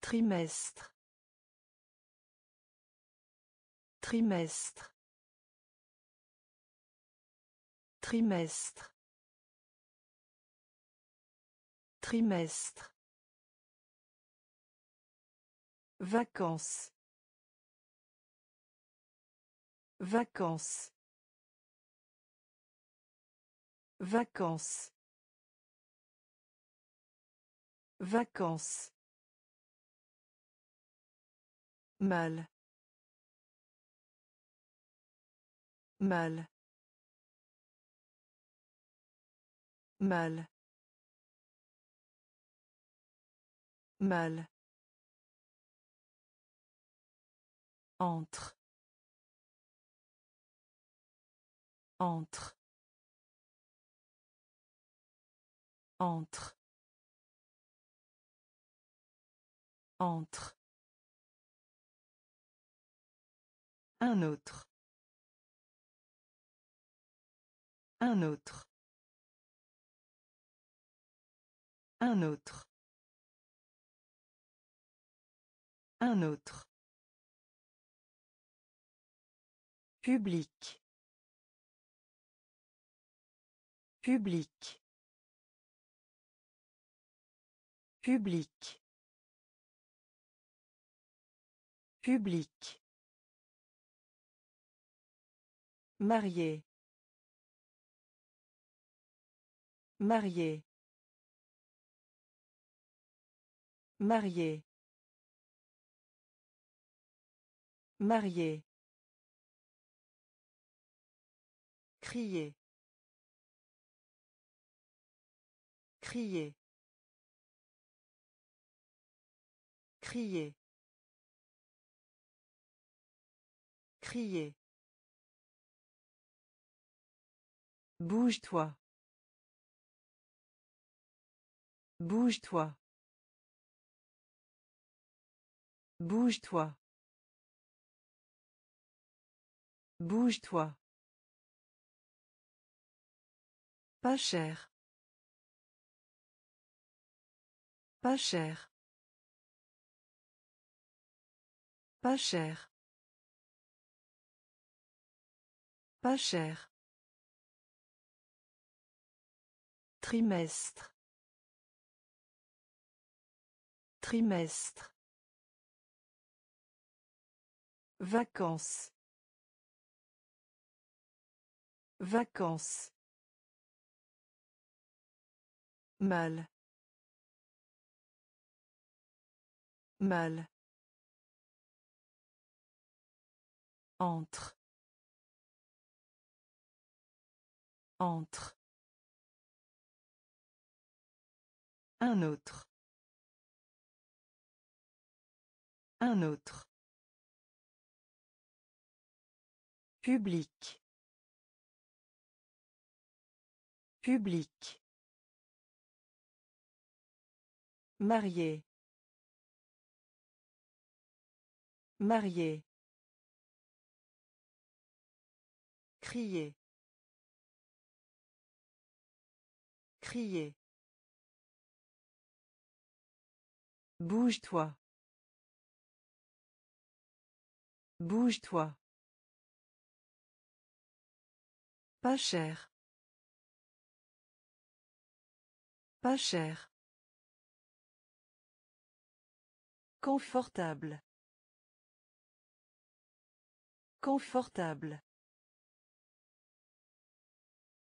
Trimestre. Trimestre. Trimestre. Trimestre. Vacances. Vacances. Vacances. Vacances. Mal. Mal. Mal. Mal. Entre. Entre. Entre. Entre. Un autre. Un autre. Un autre. Un autre. Public. Public. Public. Public. Marié. Marié. Marié. Marié. Crier. Crier. Crier. Crier. Bouge-toi. Bouge-toi. Bouge-toi. Bouge-toi. Pas cher. Pas cher. Pas cher. Pas cher. Trimestre. Trimestre. Vacances. Vacances. Mal. Mal. Entre. Entre. Un autre. Un autre. Public. Public. Marié. Marié. Crier. Crier. Bouge-toi. Bouge-toi. Pas cher. Pas cher. Confortable. Confortable.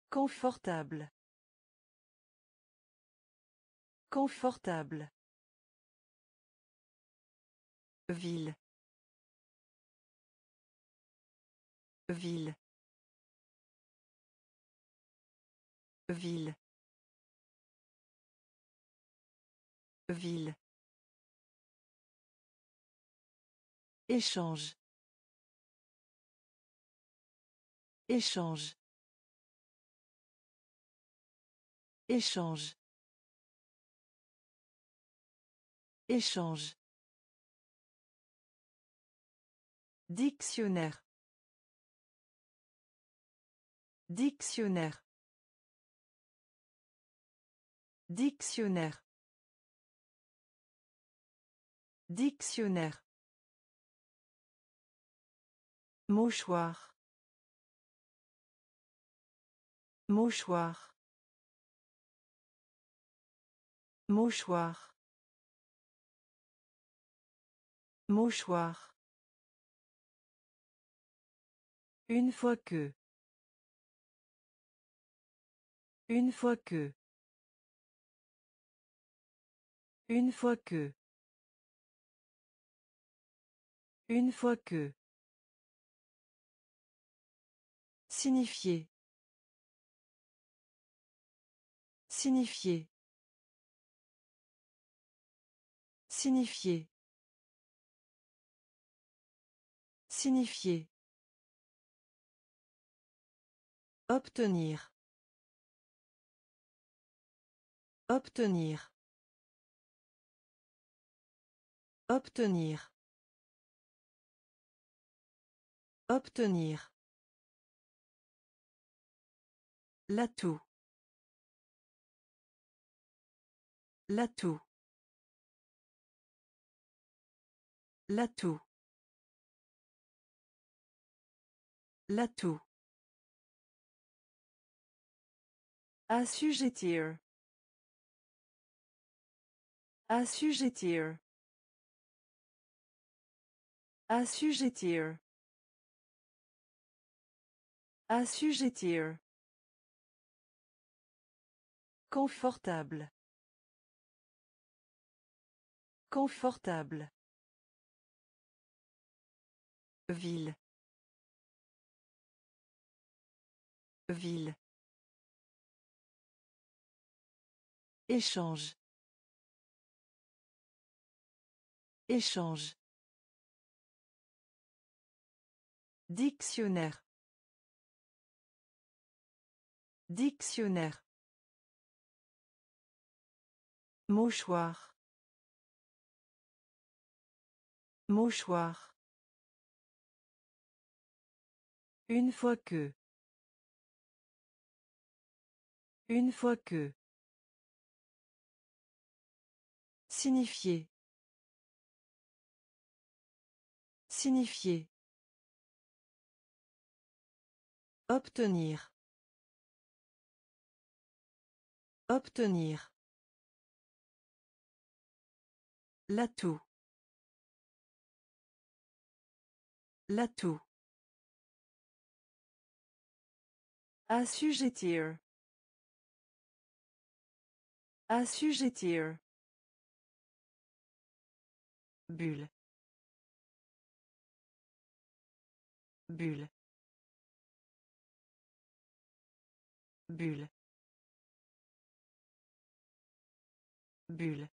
Confortable. Confortable. Ville. Ville. Ville. Ville. Échange. Échange. Échange. Échange. Dictionnaire. Dictionnaire. Dictionnaire. Dictionnaire. Mouchoir. Mouchoir. Mouchoir. Mouchoir. Une fois que. Une fois que. Une fois que. Une fois que. Signifier. Signifier. Signifier. Signifier. Obtenir. Obtenir. Obtenir. Obtenir. L'atout. L'atout. L'atout. L'atout. Assujettir. Assujettir. Assujettir. Assujettir. Confortable. Confortable. Ville. Ville. Échange. Échange. Dictionnaire. Dictionnaire. Mouchoir. Mouchoir. Une fois que. Une fois que. Signifier. Signifier. Obtenir. Obtenir. L'atout. L'atout. Assujettir. Assujettir. Bulle. Bulle. Bulle. Bulle.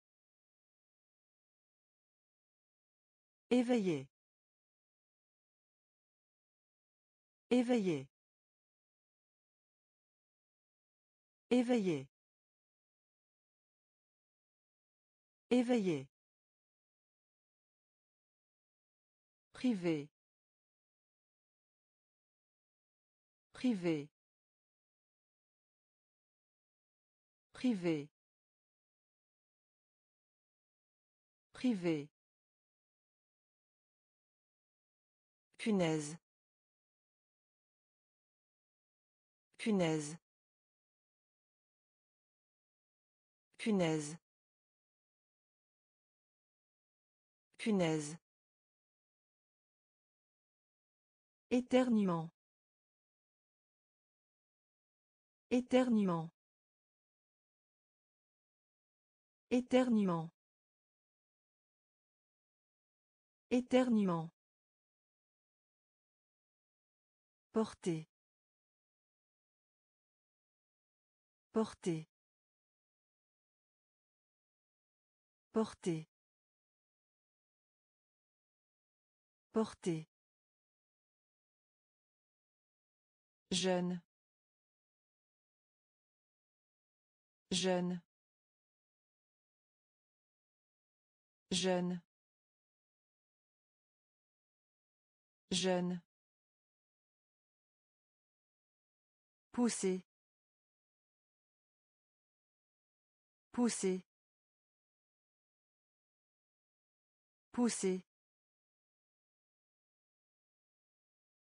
Éveillé. Éveillé. Éveillé. Éveillé. Privé. Privé. Privé. Privé. Punaise. Punaise. Punaise. Punaise. Éternuement. Éternuement. Éternuement. Éternuement. Porter. Porter. Porter. Porter. Jeune. Jeune. Jeune. Jeune. Pousser. Pousser. Pousser.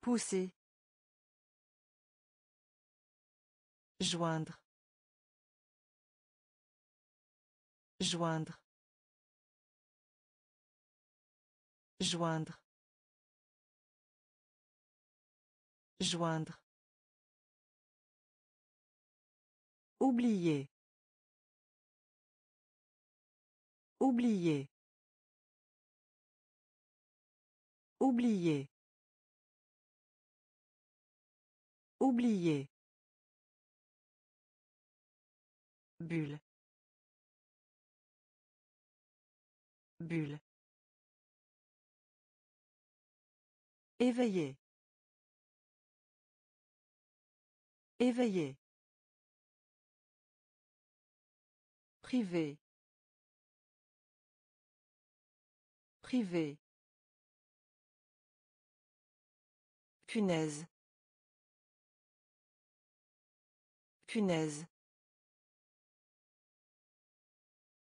Pousser. Joindre. Joindre. Joindre. Joindre. Oublier. Oublier. Oublier. Oublier. Bulle. Bulle. Éveillé. Éveillé. Privé. Privé. Punaise. Punaise.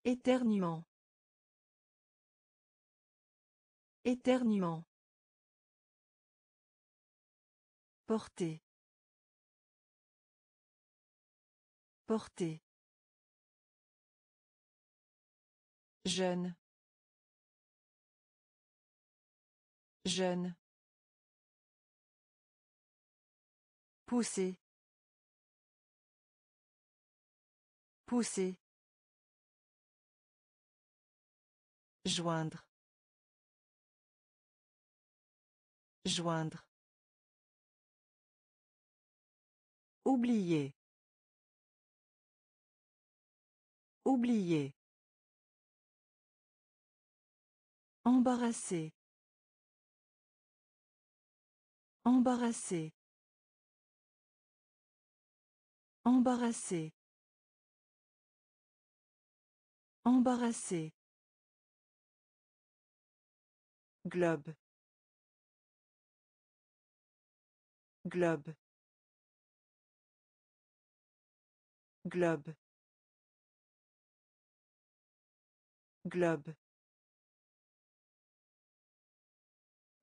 Éternuement. Éternuement. Porter. Porter. Jeune. Jeune. Pousser. Pousser. Joindre. Joindre. Oublier. Oublier. Embarrassé. Embarrassé. Embarrassé. Embarrassé. Globe. Globe. Globe. Globe.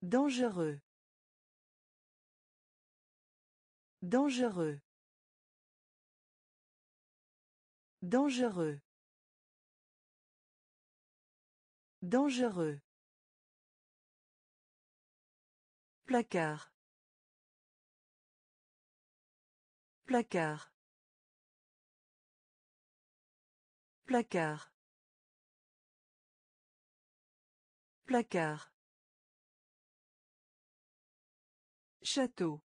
Dangereux. Dangereux. Dangereux. Dangereux. Placard. Placard. Placard. Placard. Château.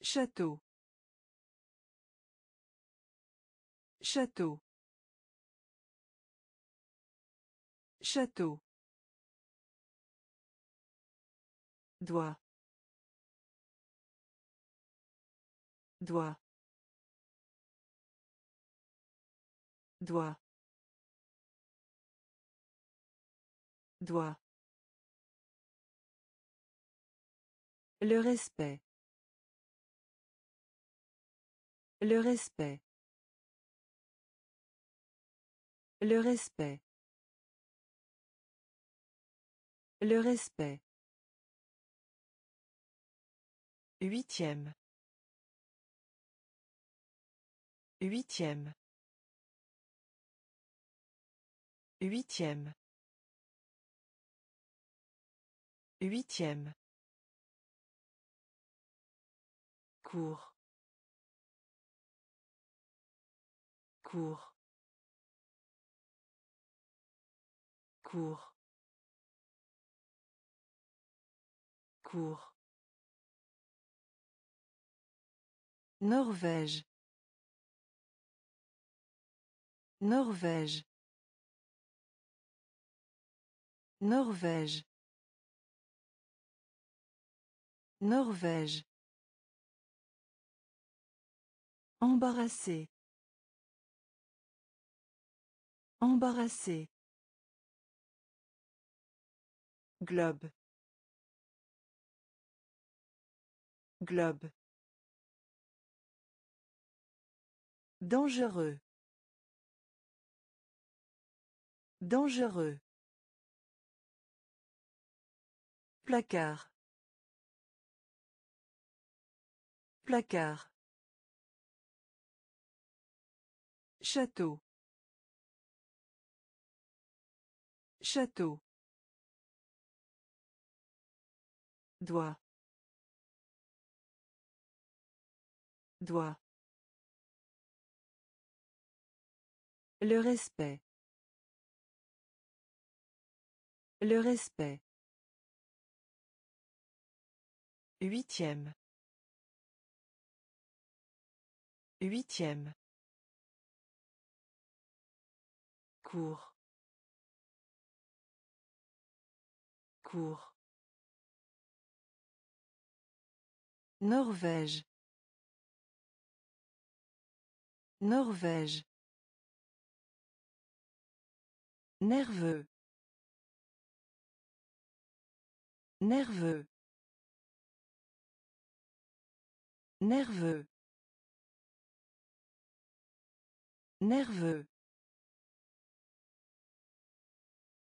Château. Château. Château. Doigt. Doigt. Doigt. Doigt. Le respect. Le respect. Le respect. Le respect. Huitième. Huitième. Huitième. Huitième. Cours. Cours. Cours. Cours. Norvège. Norvège. Norvège. Norvège. Embarrassé. Embarrassé. Globe. Globe. Dangereux. Dangereux. Placard. Placard. Château. Château. Doigt. Doigt. Le respect. Le respect. Huitième. Huitième. Cours. Cours. Norvège. Norvège. Nerveux. Nerveux. Nerveux. Nerveux.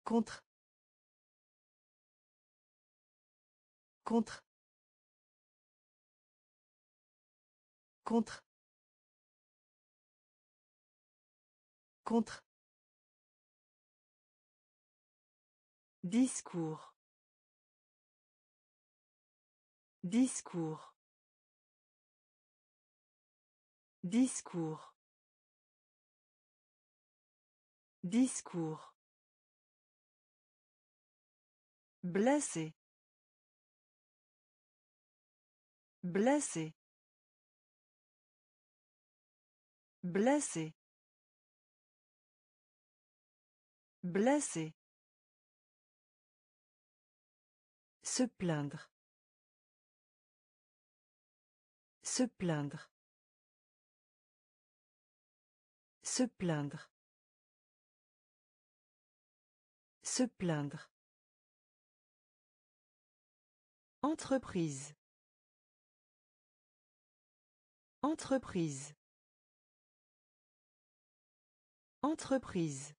Contre. Contre. Contre. Contre. Discours. Discours. Discours. Discours. Blessé. Blessé. Blessé. Blessé. Se plaindre. Se plaindre. Se plaindre. Se plaindre. Entreprise. Entreprise. Entreprise.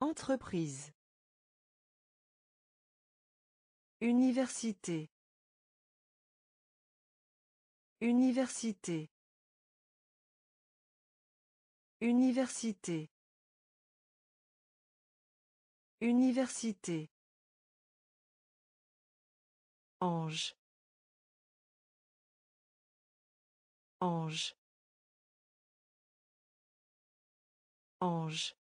Entreprise. Université. Université. Université. Université. Ange. Ange. Ange.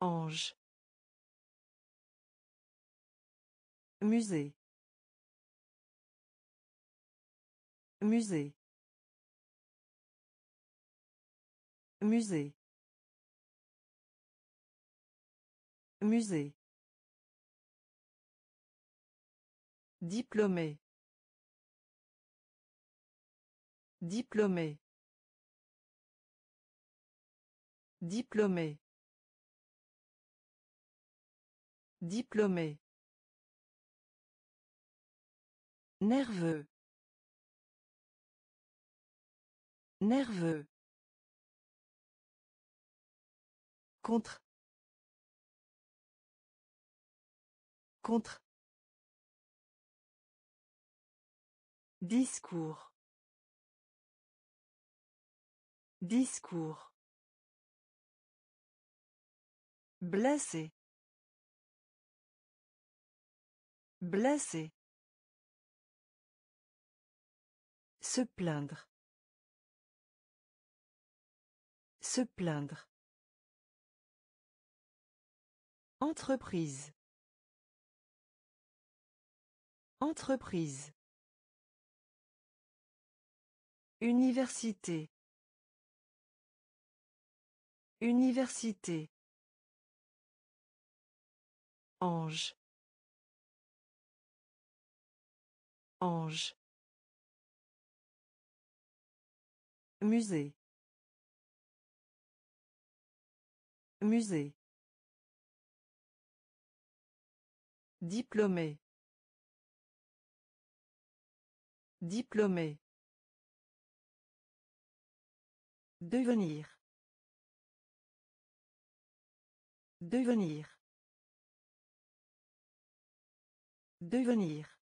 Ange. Musée. Musée. Musée. Musée. Diplômé. Diplômé. Diplômé. Diplômé. Nerveux. Nerveux. Contre. Contre. Discours. Discours. Blessé. Blessé. Se plaindre. Se plaindre. Entreprise. Entreprise. Université. Université. Ange. Ange. Musée. Musée. Diplômé. Diplômé. Devenir. Devenir. Devenir.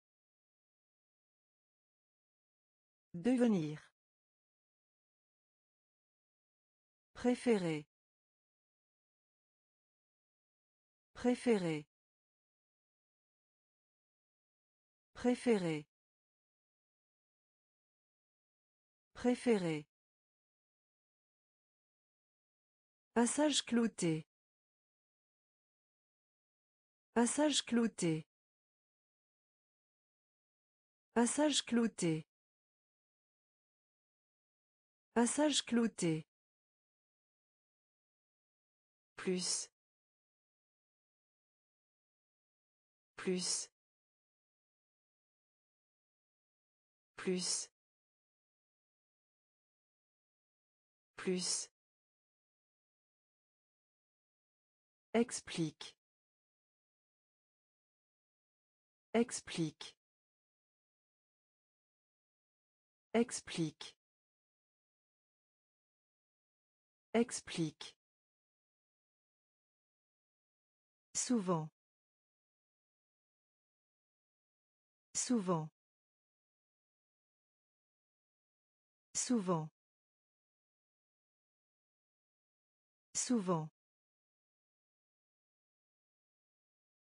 Devenir. Préféré. Préféré. Préféré. Préféré. Passage clouté. Passage clouté. Passage clouté. Passage clouté. Plus. Plus. Plus. Plus. Explique. Explique. Explique. Explique. Souvent. Souvent. Souvent. Souvent.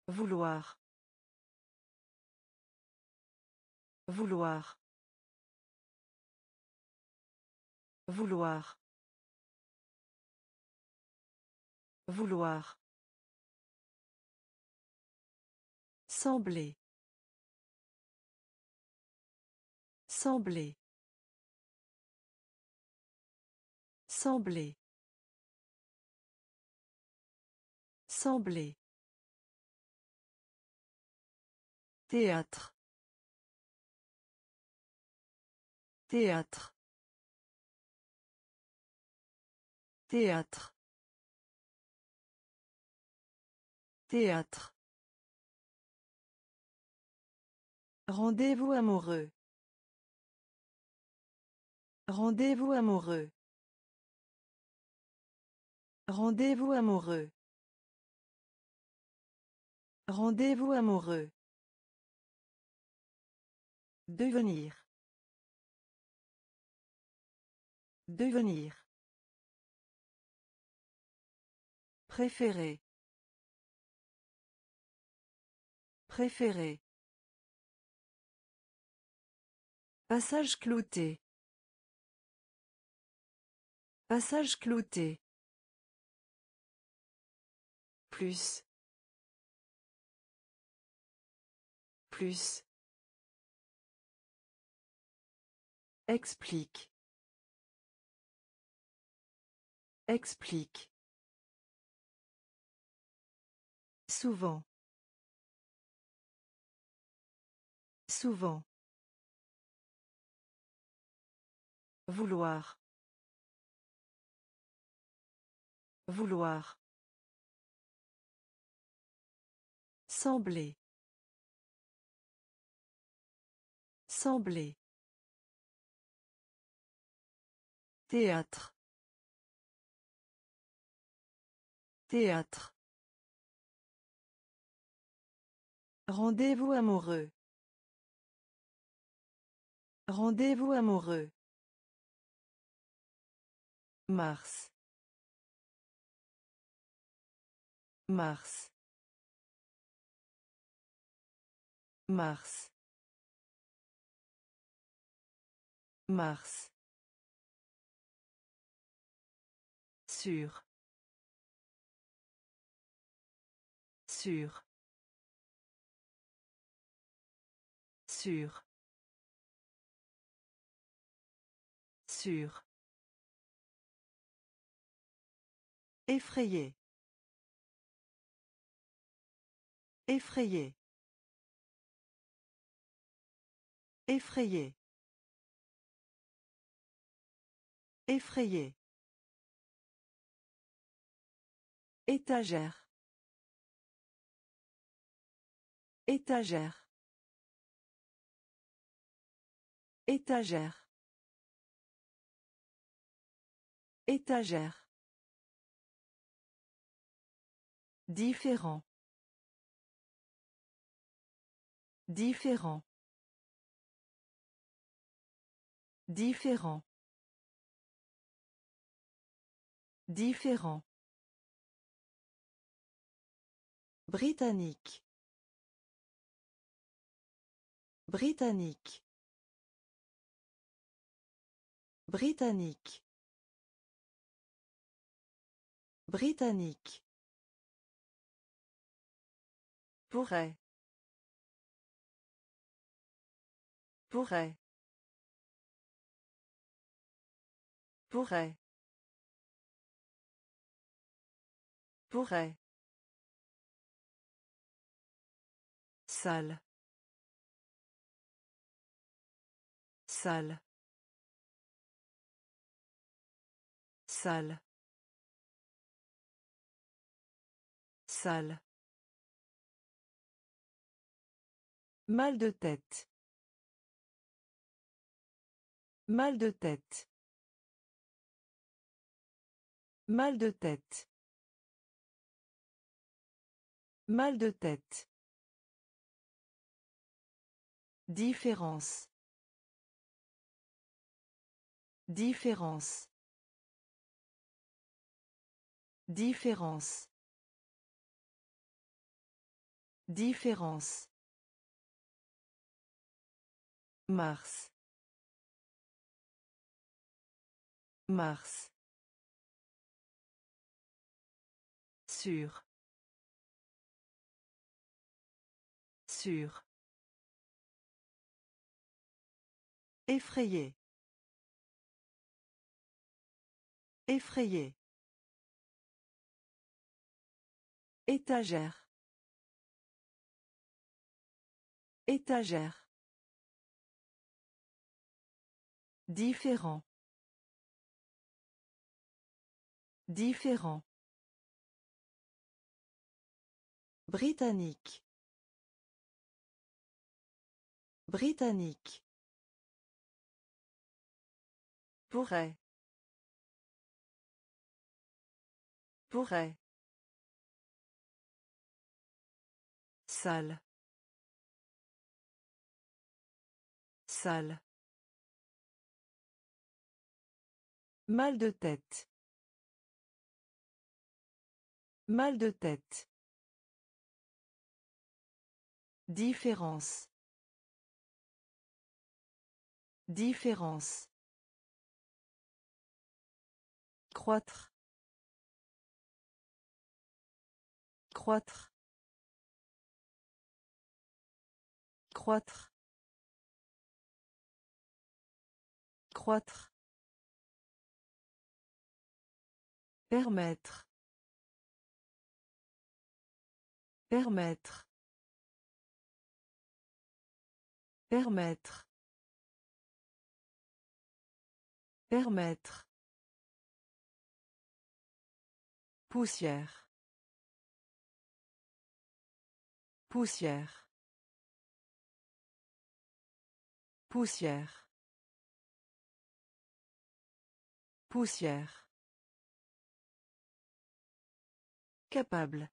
Vouloir. Vouloir. Vouloir. Vouloir. Sembler. Sembler. Sembler. Sembler. Théâtre. Théâtre. Théâtre. Théâtre. Rendez-vous amoureux. Rendez-vous amoureux. Rendez-vous amoureux. Rendez-vous amoureux. Devenir. Devenir. Préféré. Préféré. Passage clouté. Passage clouté. Plus. Plus. Explique. Explique. Souvent. Souvent. Vouloir. Vouloir. Sembler. Sembler. Théâtre. Théâtre. Rendez-vous amoureux. Rendez-vous amoureux. Mars. Mars. Mars. Mars. Sûr. Sûr. Sûr. Sûr. Effrayé. Effrayé. Effrayé. Effrayé. Étagère. Étagère. Étagère. Étagère. Différent. Différent. Différent. Différent. Britannique. Britannique. Britannique. Britannique. Pourrait. Pourrait. Pourrait. Pourrait. Salle. Salle. Salle. Salle. Mal de tête. Mal de tête. Mal de tête. Mal de tête. Différence. Différence. Différence. Différence. Mars. Mars. Sûr. Sûr. Effrayé. Effrayé. Étagère. Étagère. Différent. Différent. Britannique. Britannique. Pourrait. Pourrait. Salle. Salle. Mal de tête. Mal de tête. Différence. Différence. Croître. Croître. Croître. Croître. Permettre. Permettre. Permettre. Permettre. Poussière. Poussière. Poussière. Poussière. Capable.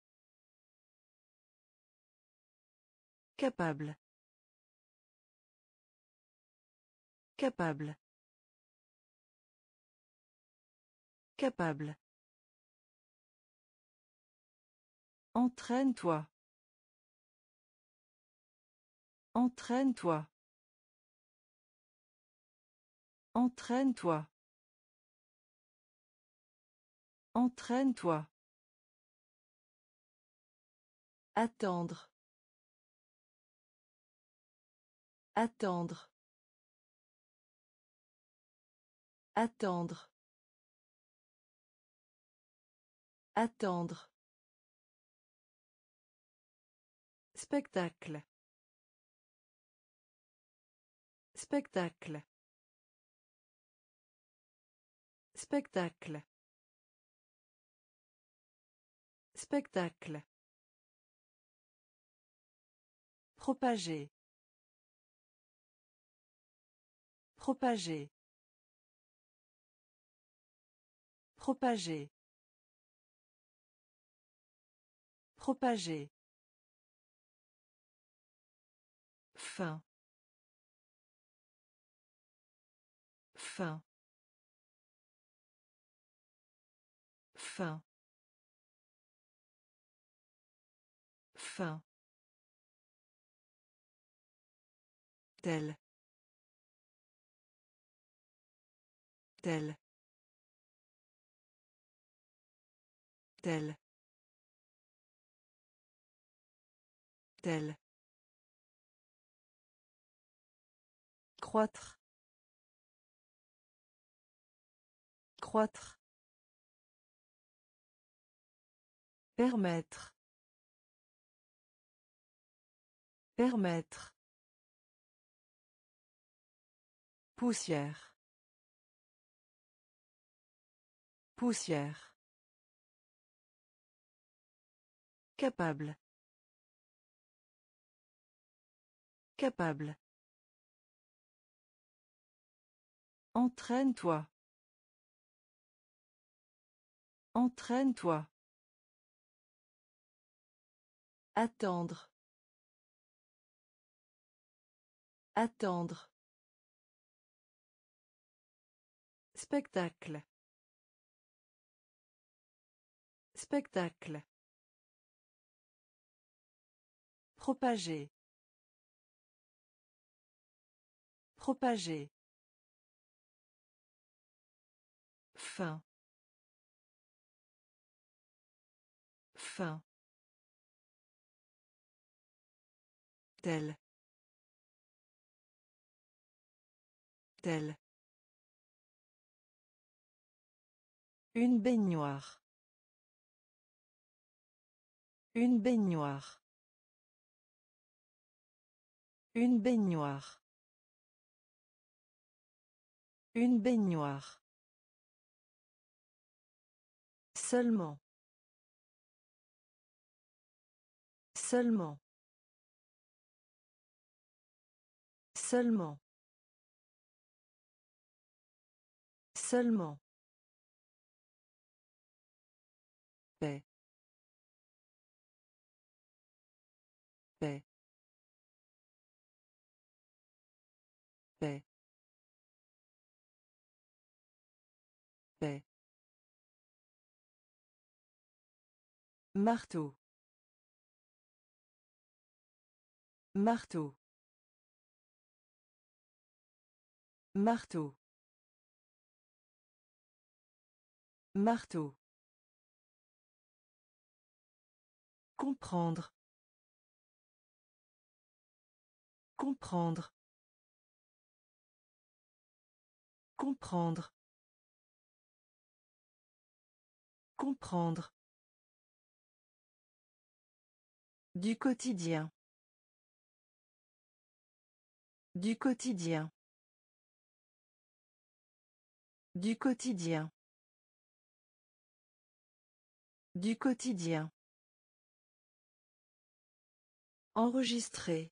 Capable. Capable. Capable. Entraîne-toi. Entraîne-toi. Entraîne-toi. Entraîne-toi. Attendre. Attendre. Attendre. Attendre. Spectacle. Spectacle. Spectacle. Spectacle. Propager. Propager. Propager. Propager. Fin. Fin. Fin. Fin. Tel. Tel. Tel. Tel. Croître. Croître. Permettre. Permettre poussière poussière capable capable Entraîne-toi. Entraîne-toi. Attendre. Attendre. Spectacle. Spectacle. Propager. Propager. Fin. Fin. Tel. Tel. Une baignoire. Une baignoire. Une baignoire. Une baignoire. Seulement. Seulement. Seulement. Seulement. Marteau. Marteau. Marteau. Marteau. Comprendre. Comprendre. Comprendre. Comprendre. Du quotidien. Du quotidien. Du quotidien. Du quotidien. Enregistrer.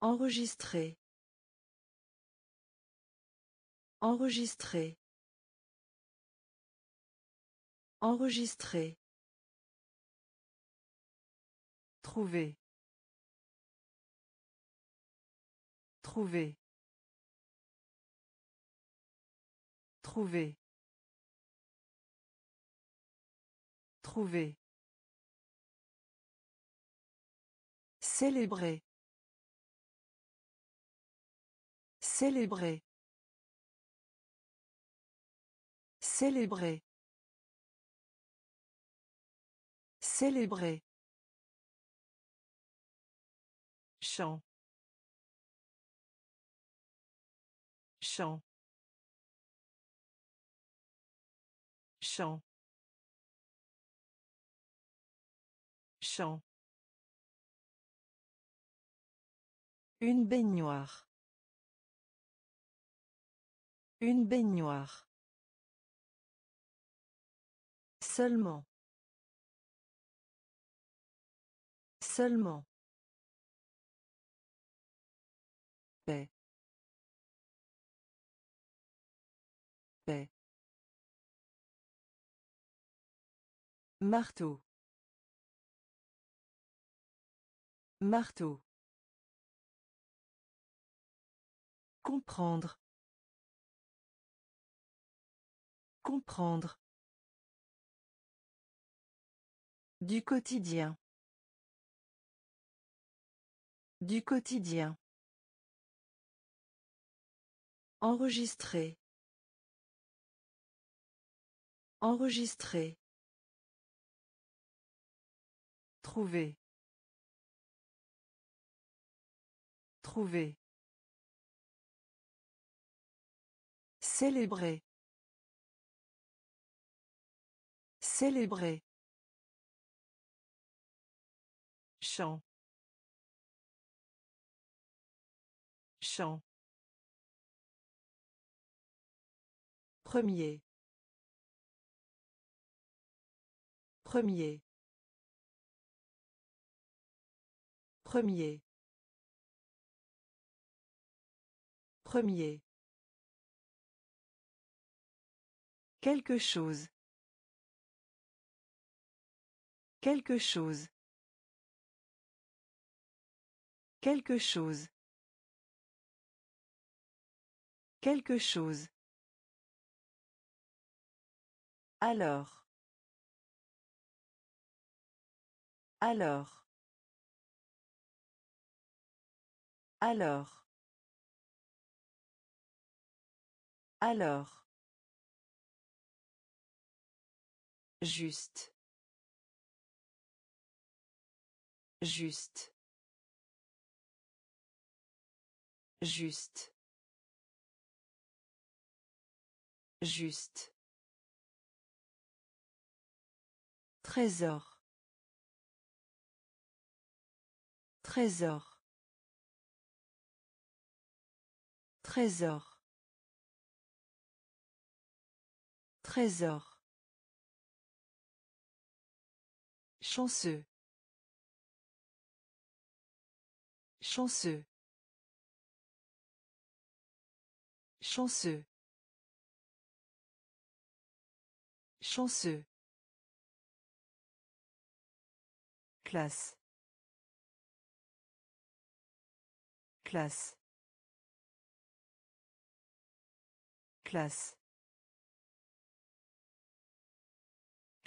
Enregistrer. Enregistrer. Enregistrer. Trouver. Trouver. Trouver. Trouver. Célébrer. Célébrer. Célébrer. Célébrer. Chant. Chant. Chant. Chant. Une baignoire. Une baignoire. Seulement. Seulement. Marteau. Marteau. Comprendre. Comprendre. Du quotidien. Du quotidien. Enregistrer. Enregistrer. Trouver. Trouver. Célébrer. Célébrer. Chant. Chant. Premier. Premier. Premier. Premier. Quelque chose. Quelque chose. Quelque chose. Quelque chose. Alors. Alors. Alors. Alors. Juste. Juste. Juste. Juste. Trésor. Trésor. Trésor. Trésor. Chanceux. Chanceux. Chanceux. Chanceux. Classe. Classe. Classe.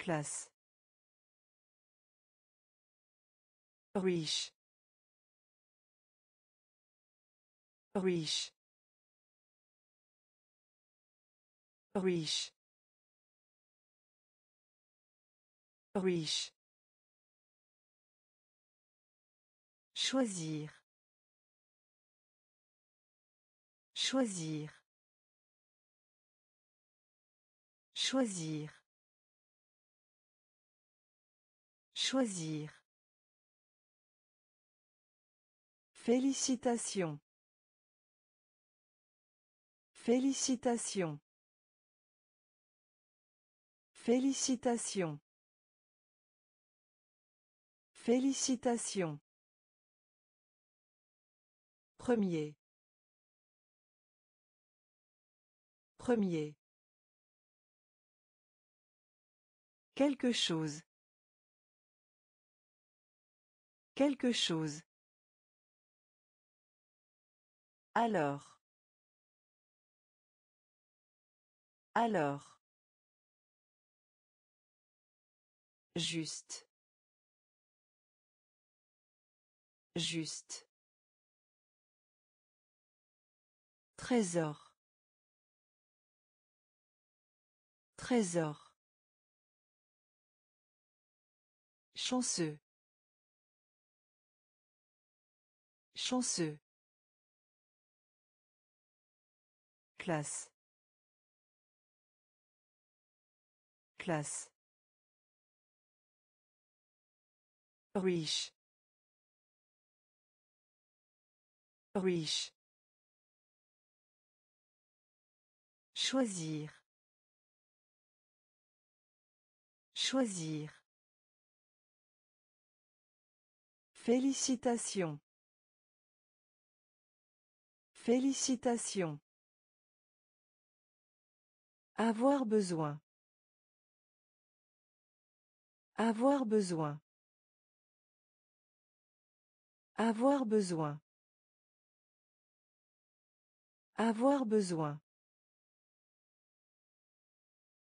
Classe. Riche. Riche. Riche. Riche. Choisir. Choisir. Choisir. Choisir. Félicitations. Félicitations. Félicitations. Félicitations. Premier. Premier. Quelque chose. Quelque chose. Alors. Alors. Juste. Juste. Trésor. Trésor. Chanceux. Chanceux. Classe. Classe. Riche. Riche. Choisir. Choisir. Félicitations. Félicitations. Avoir besoin. Avoir besoin. Avoir besoin. Avoir besoin.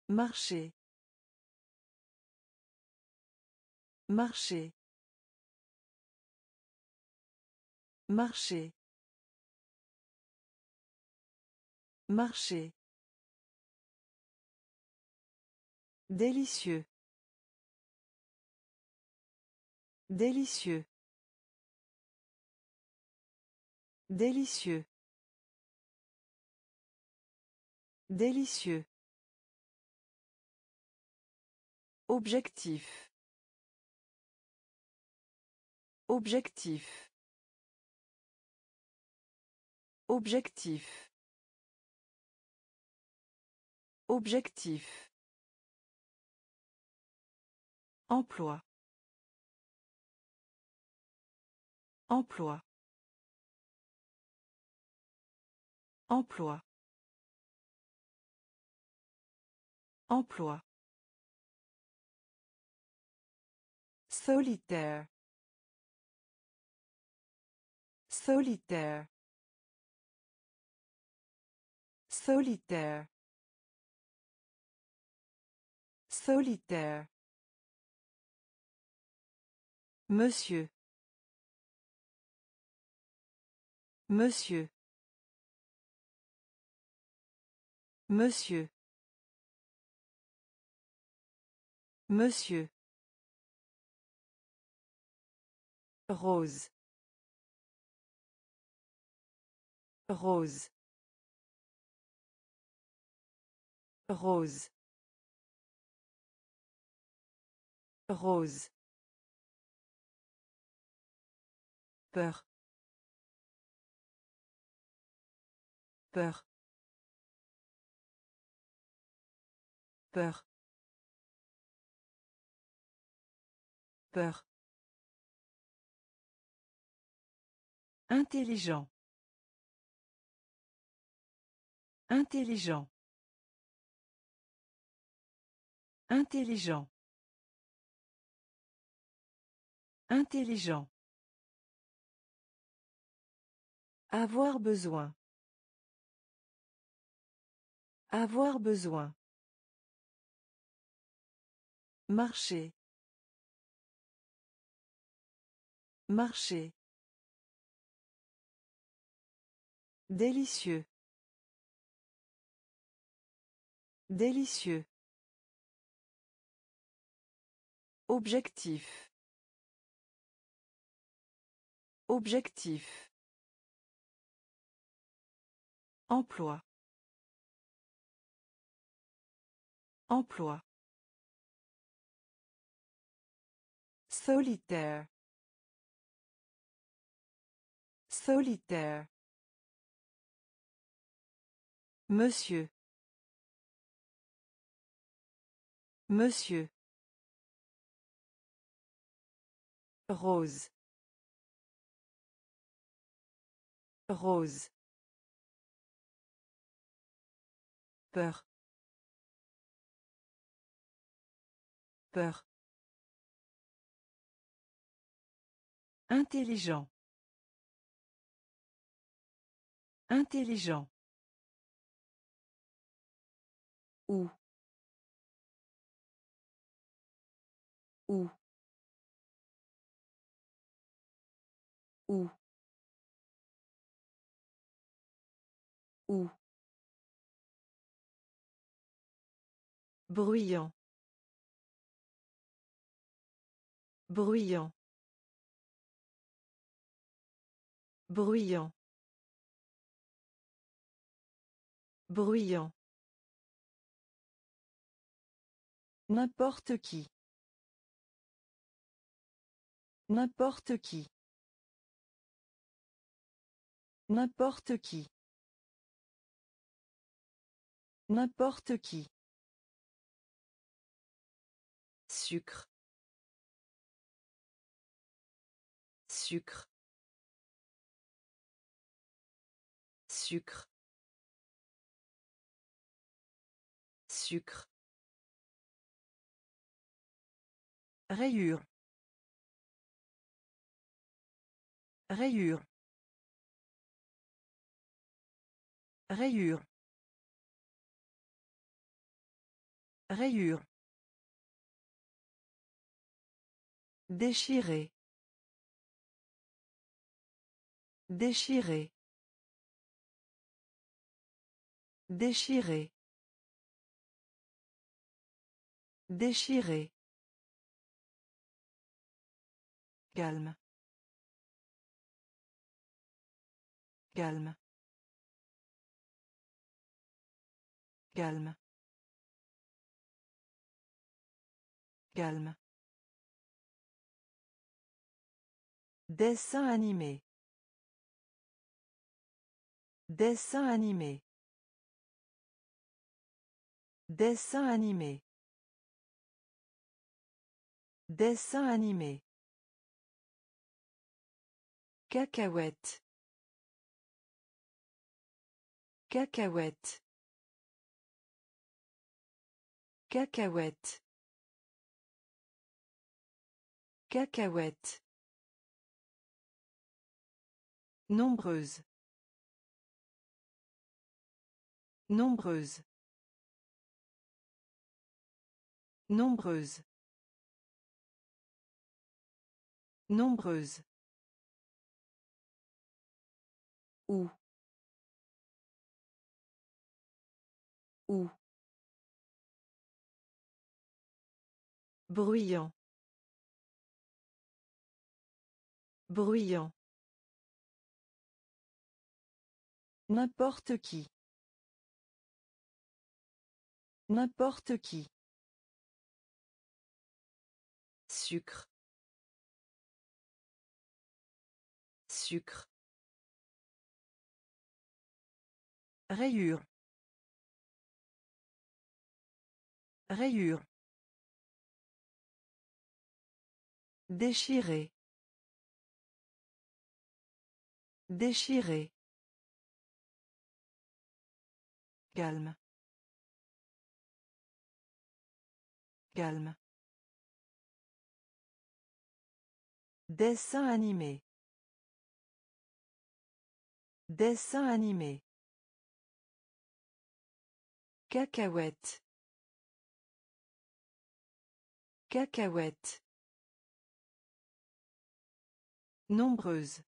Marcher. Marcher. Marcher. Marcher. Délicieux. Délicieux. Délicieux. Délicieux. Objectif. Objectif. Objectif. Objectif. Emploi. Emploi. Emploi. Emploi. Solitaire. Solitaire. Solitaire. Solitaire. Monsieur. Monsieur. Monsieur. Monsieur. Rose. Rose. Rose. Rose. Peur. Peur. Peur. Peur. Intelligent. Intelligent. Intelligent. Intelligent. Avoir besoin. Avoir besoin. Marcher. Marcher. Délicieux. Délicieux. Objectif. Objectif. Emploi. Emploi. Solitaire. Solitaire. Monsieur. Monsieur. Rose. Rose. Peur. Peur. Intelligent. Intelligent. Où Où Où Bruyant. Bruyant. Bruyant. Bruyant. N'importe qui. N'importe qui. N'importe qui. N'importe qui. Sucre. Sucre. Sucre. Sucre. Rayure. Rayure. Rayure. Rayure. Déchirer. Déchirer. Déchirer. Déchirer. Calme. Calme. Calme. Calme. Dessin animé. Dessin animé. Dessin animé. Dessin animé. Cacahuète. Cacahuète. Cacahuète. Cacahuète. Nombreuse. Nombreuse. Nombreuse. Nombreuse. Où. Où. Bruyant. Bruyant. N'importe qui. N'importe qui. Sucre. Sucre. Rayure. Rayure. Déchirer. Déchirer. Calme. Calme. Dessin animé. Dessin animé. Cacahuète. Cacahuète. Nombreuse.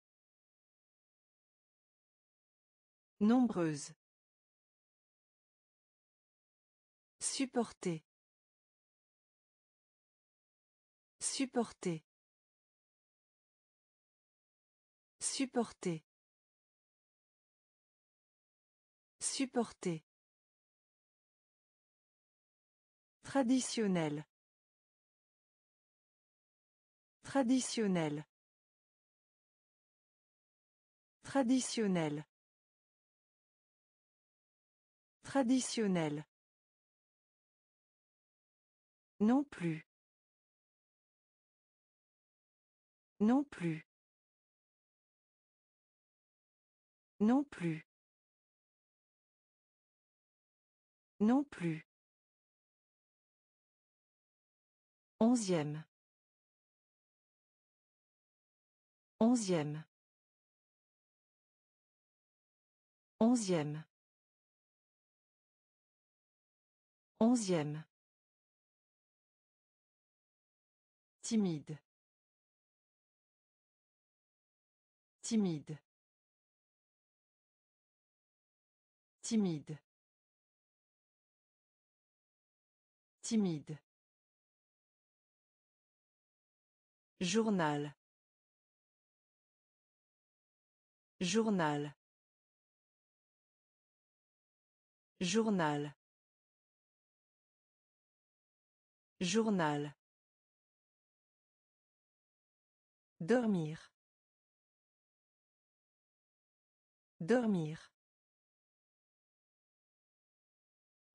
Nombreuse. Supporter. Supporter. Supporter. Supporter. Traditionnel. Traditionnel. Traditionnel. Traditionnel. Non plus. Non plus. Non plus. Non plus. Onzième. Onzième. Onzième. Onzième. Timide. Timide. Timide. Timide. Journal. Journal. Journal. Journal. Dormir. Dormir.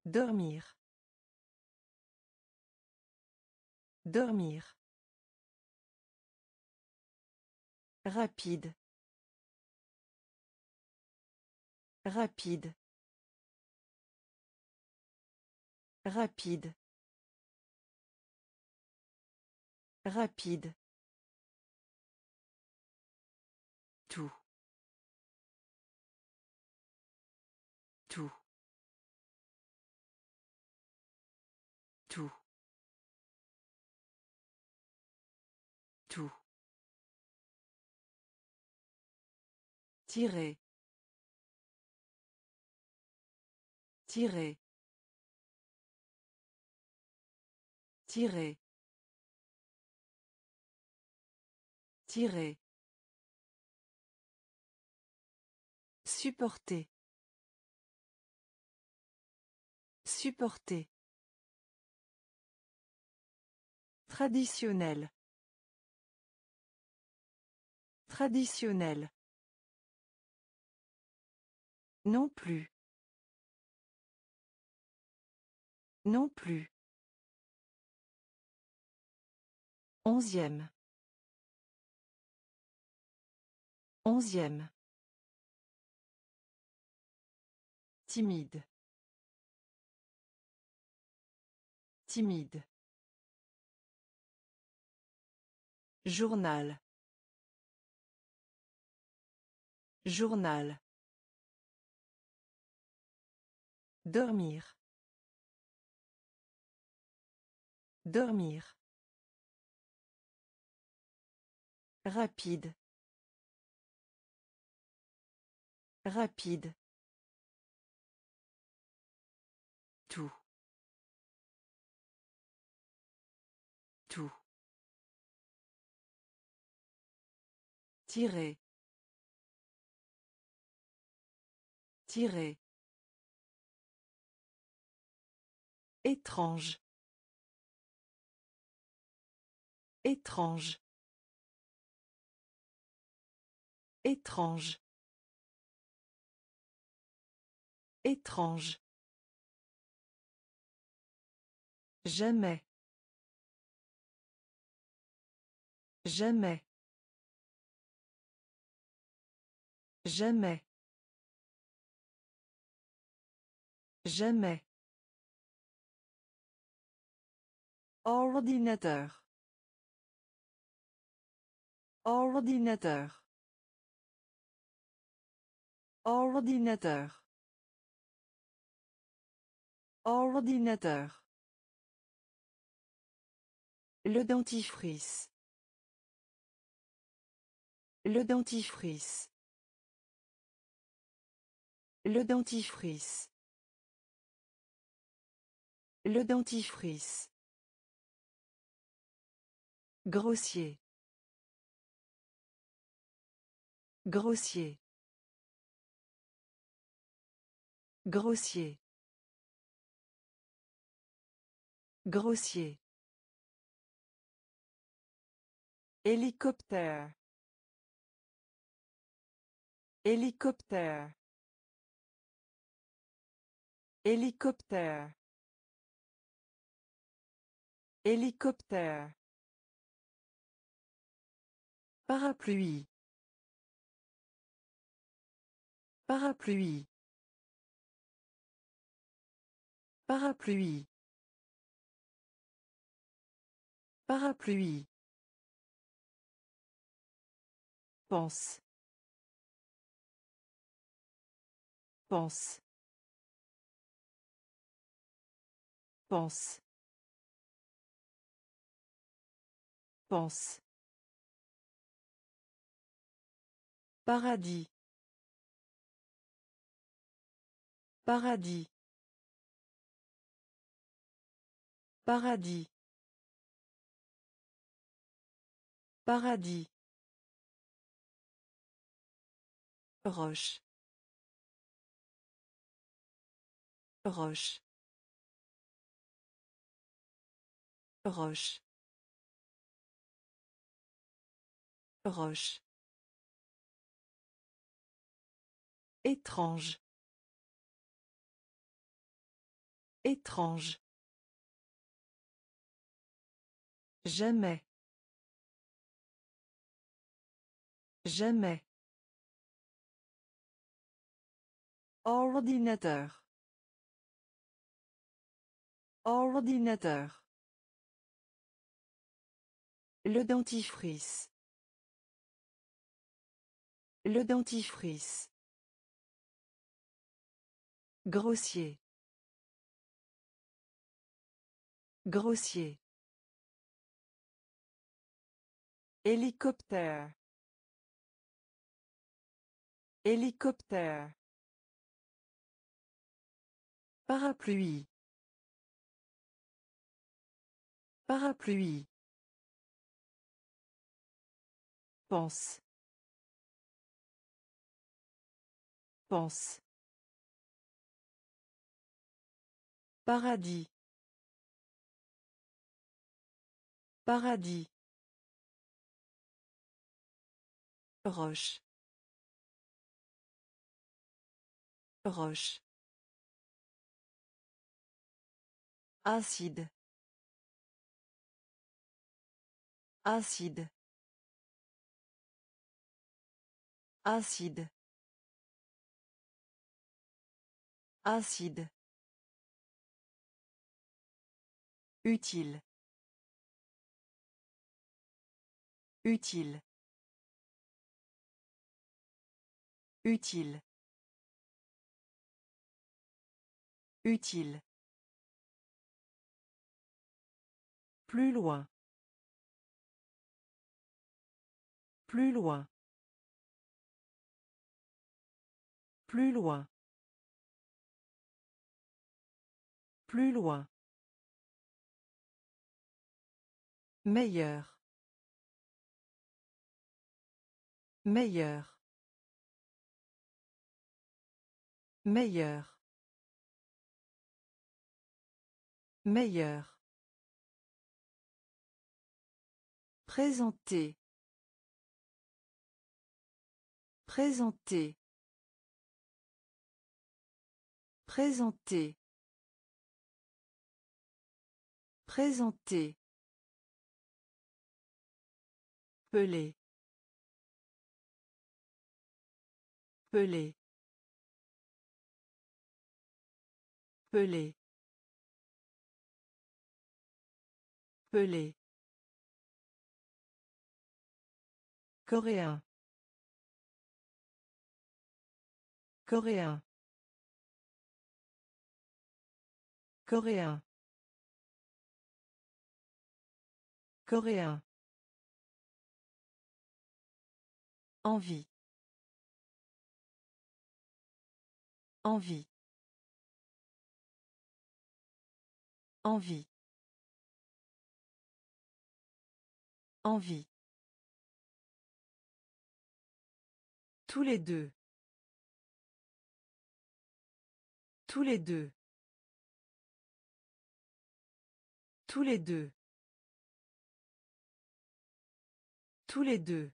Dormir. Dormir. Rapide. Rapide. Rapide. Rapide. Tout. Tout. Tout. Tout. Tirer. Tirer. Tirer. Tirer. Supporter. Supporter. Traditionnel. Traditionnel. Non plus. Non plus. Onzième. Onzième. Timide. Timide. Journal. Journal. Dormir. Dormir. Rapide. Rapide. Tout. Tout. Tirer. Tirer. Étrange. Étrange. Étrange. Étrange. Jamais. Jamais. Jamais. Jamais. Ordinateur. Ordinateur. Ordinateur. Ordinateur. Le dentifrice. Le dentifrice. Le dentifrice. Le dentifrice. Grossier. Grossier. Grossier. Grossier. Hélicoptère. Hélicoptère. Hélicoptère. Hélicoptère. Parapluie. Parapluie. Parapluie. Parapluie. Pense. Pense. Pense. Pense. Paradis. Paradis. Paradis. Paradis. Roche. Roche. Roche. Roche. Étrange. Étrange. Jamais. Jamais. Ordinateur. Ordinateur. Le dentifrice. Le dentifrice. Grossier. Grossier. Hélicoptère. Hélicoptère. Parapluie. Parapluie. Pense. Pense. Paradis. Paradis. Roche. Roche. Acide. Acide. Acide. Acide. Utile. Utile. Utile. Utile. Plus loin. Plus loin. Plus loin. Plus loin. Meilleur. Meilleur. Meilleur. Meilleur. Présenter. Présenter. Présenter. Présenter. Pelé. Pelé. Pelé. Pelé. Coréen. Coréen. Coréen. Coréen. Envie. Envie. Envie. Envie. Tous les deux. Tous les deux. Tous les deux. Tous les deux.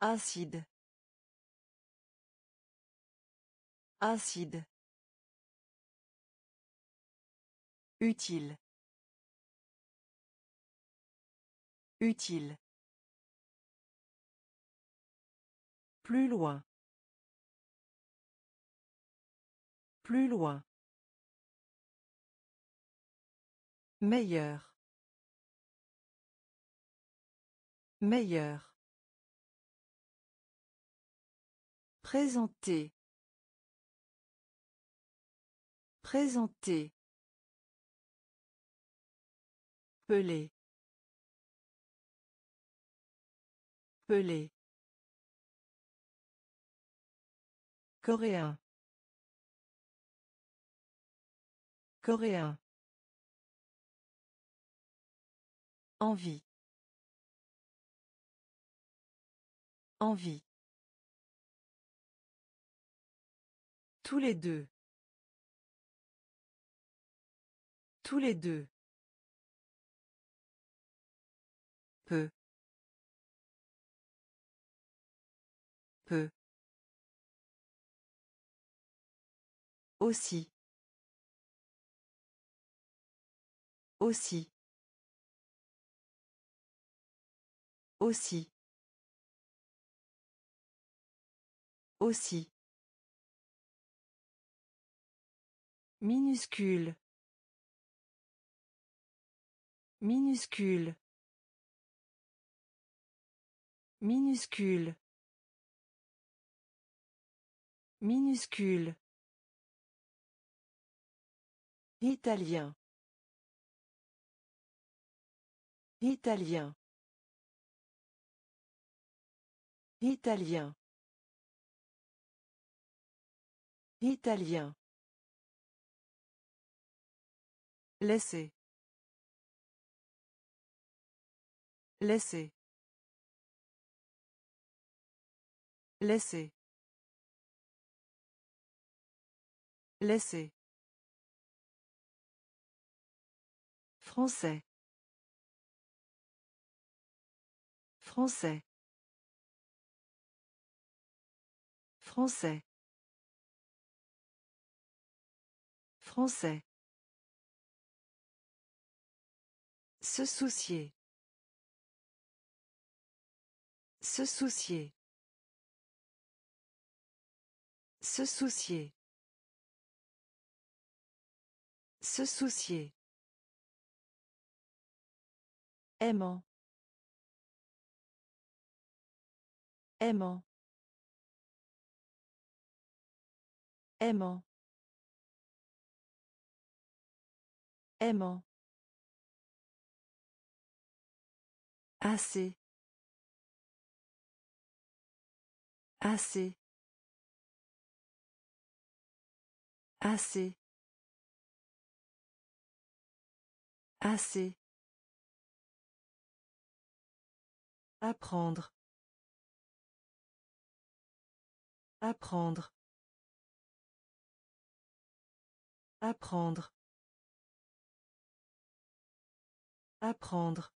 Acide. Acide. Utile. Utile. Plus loin. Plus loin. Meilleur. Meilleur. Présenter. Présenter. Pelé. Pelé. Coréen. Coréen. Envie. Envie. Tous les deux. Tous les deux. Peu. Peu. Aussi. Aussi. Aussi. Aussi. Minuscule. Minuscule. Minuscule. Minuscule. Italien. Italien. Italien. Italien. Laissez. Laissez. Laissez. Laissez. Français. Français. Français. Français. Se soucier. Se soucier. Se soucier. Se soucier. Aimant. Aimant. Aimant. Aimant. Assez. Assez. Assez. Assez. Apprendre. Apprendre. Apprendre. Apprendre.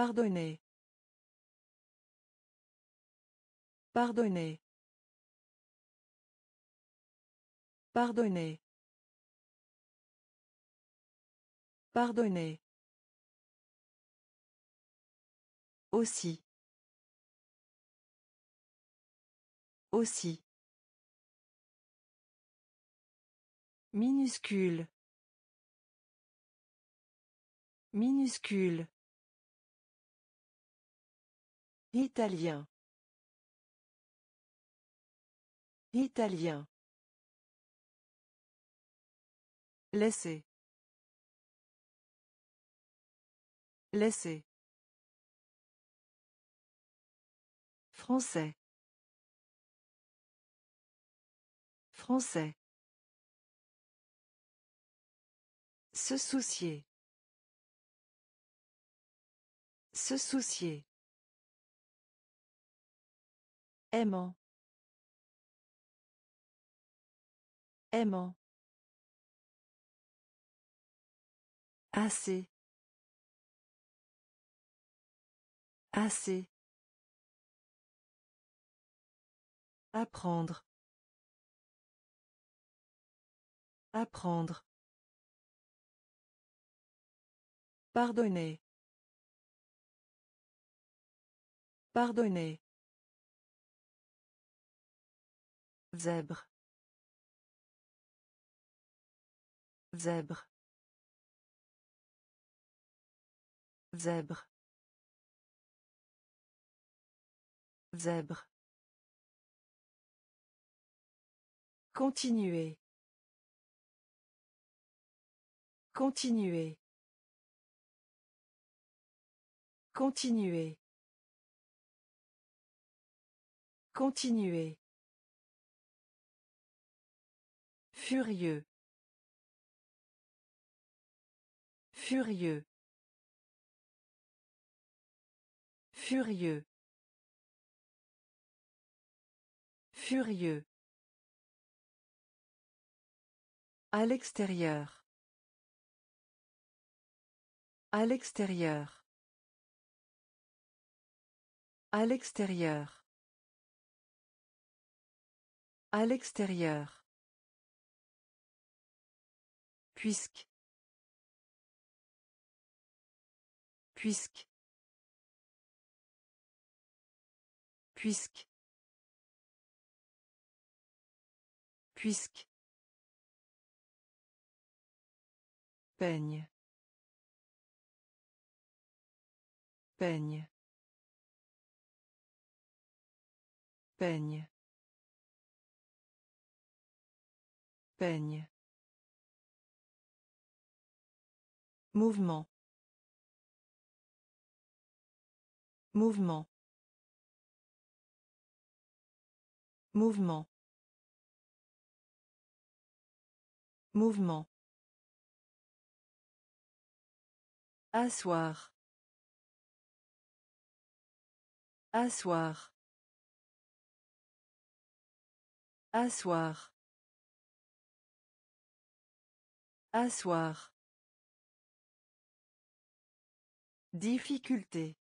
Pardonner. Pardonner. Pardonner. Pardonner. Aussi. Aussi. Minuscule. Minuscule. Italien. Italien. Laissez. Laissez. Français. Français. Se soucier. Se soucier. Aimant. Aimant. Assez. Assez. Apprendre. Apprendre. Pardonner. Pardonner. Zèbre. Zèbre. Zèbre. Zèbre. Continuer. Continuer. Continuer. Continuer. Furieux. Furieux. Furieux. Furieux. À l'extérieur. À l'extérieur. À l'extérieur. À l'extérieur. Puisque. Puisque. Puisque. Puisque. Peigne. Peigne. Peigne. Peigne. Mouvement. Mouvement. Mouvement. Mouvement. Asseoir. Asseoir. Asseoir. Asseoir. Difficulté.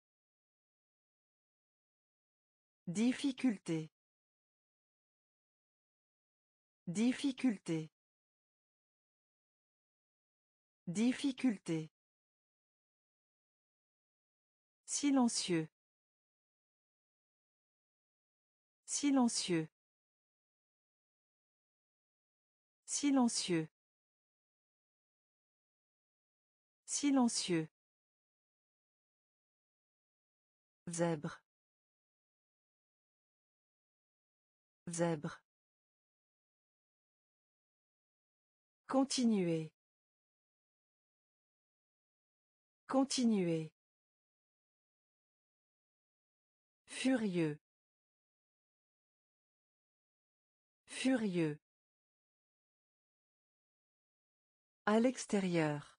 Difficulté. Difficulté. Difficulté. Silencieux. Silencieux. Silencieux. Silencieux. Zèbre. Zèbre. Continuer. Continuer. Furieux. Furieux. À l'extérieur.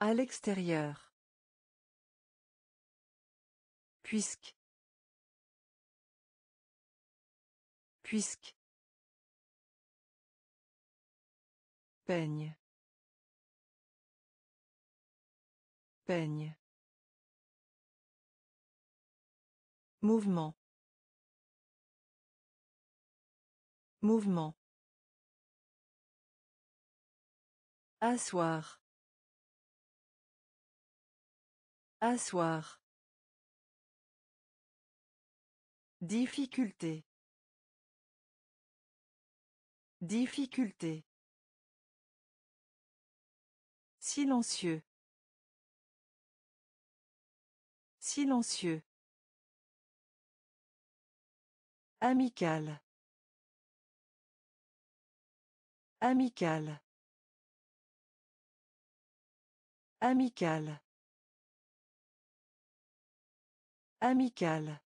À l'extérieur. Puisque. Puisque. Peigne. Peigne. Mouvement. Mouvement. Asseoir. Asseoir. Difficulté. Difficulté. Silencieux. Silencieux. Amical. Amical. Amical. Amical.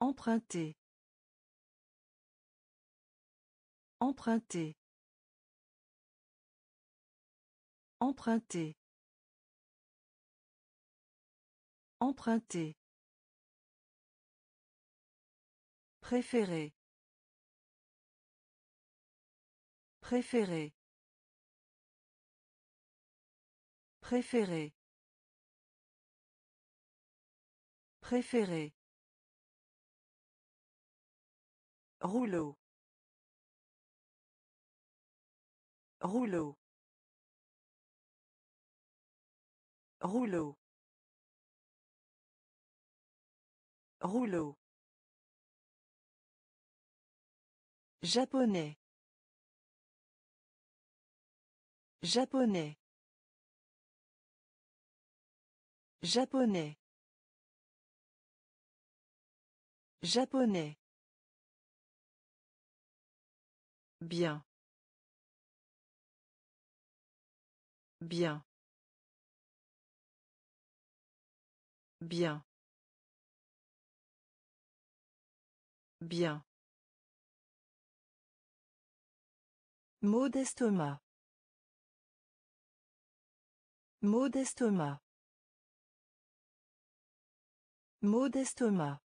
Emprunter. Emprunter. Emprunter. Emprunter. Préféré. Préféré. Préféré. Préféré. Rouleau. Rouleau. Rouleau. Rouleau. Japonais. Japonais. Japonais. Japonais. Bien. Bien. Bien. Bien. Mot d'estomac.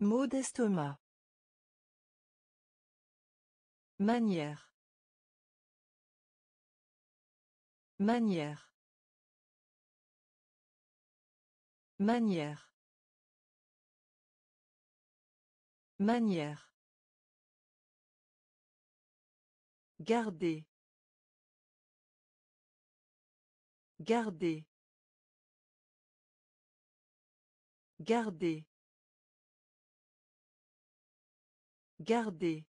Mot d'estomac. Manière. Manière. Manière. Manière. Garder. Garder. Garder. Garder.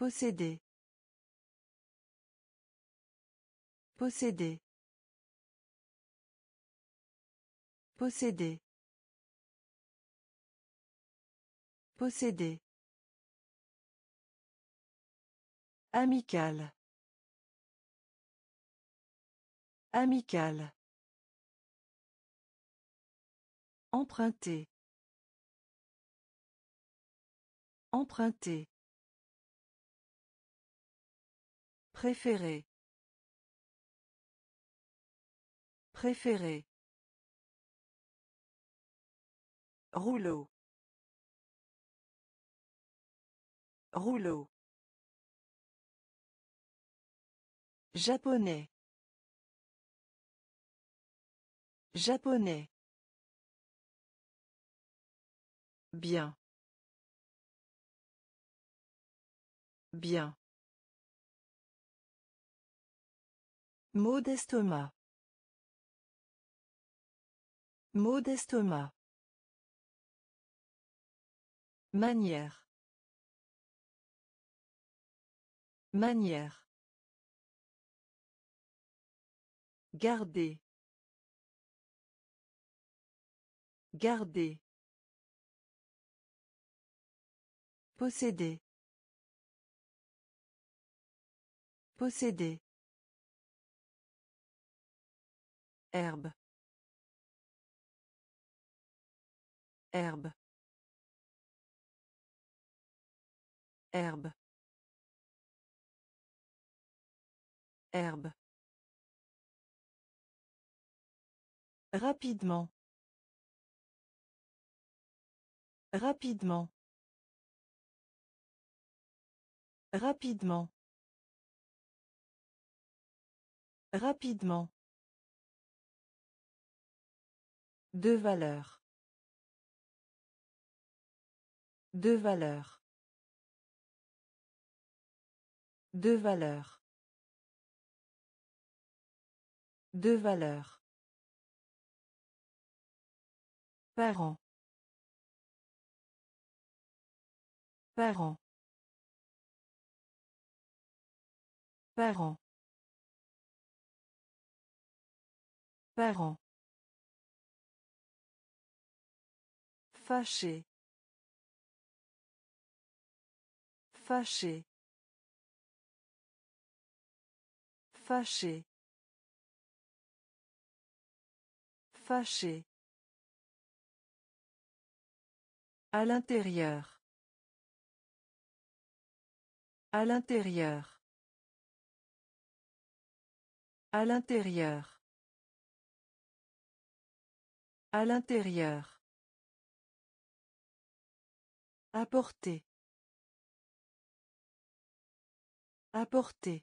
Posséder. Posséder. Posséder. Posséder. Amical. Amical. Emprunter. Emprunter. Préféré. Préféré. Rouleau. Rouleau. Japonais. Japonais. Bien. Bien. Mot d'estomac. Mot d'estomac. Manière. Manière. Garder. Garder. Posséder. Posséder. Herbe. Herbe. Herbe. Herbe. Rapidement. Rapidement. Rapidement. Rapidement. Deux valeurs. Deux valeurs. Deux valeurs. Deux valeurs. Parents. Parents. Parents. Parents. Fâché. Fâché. Fâché. Fâché. À l'intérieur. À l'intérieur. À l'intérieur. À l'intérieur. Apporter. Apporter.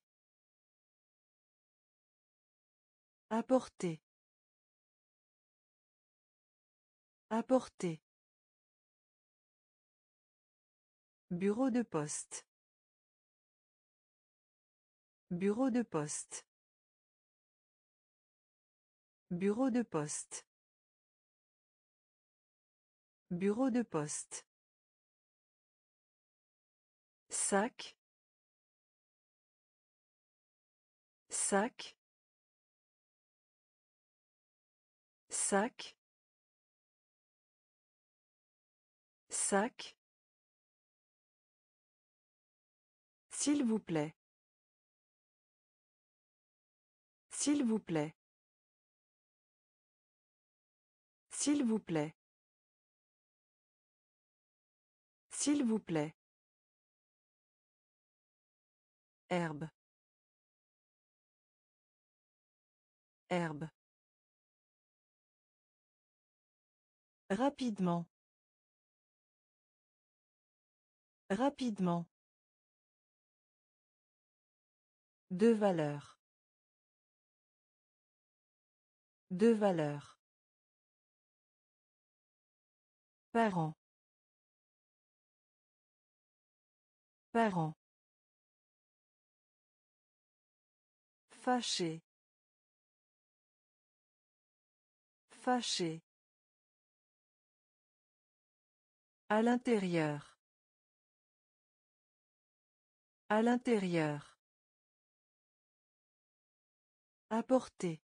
Apporter. Apporter. Bureau de poste. Bureau de poste. Bureau de poste. Bureau de poste. Sac. Sac. Sac. Sac. S'il vous plaît. S'il vous plaît. S'il vous plaît. S'il vous plaît. Herbe. Herbe. Rapidement. Rapidement. Deux valeurs. Deux valeurs. Parent. Parent. Fâché. Fâché. À l'intérieur. À l'intérieur. Apporter.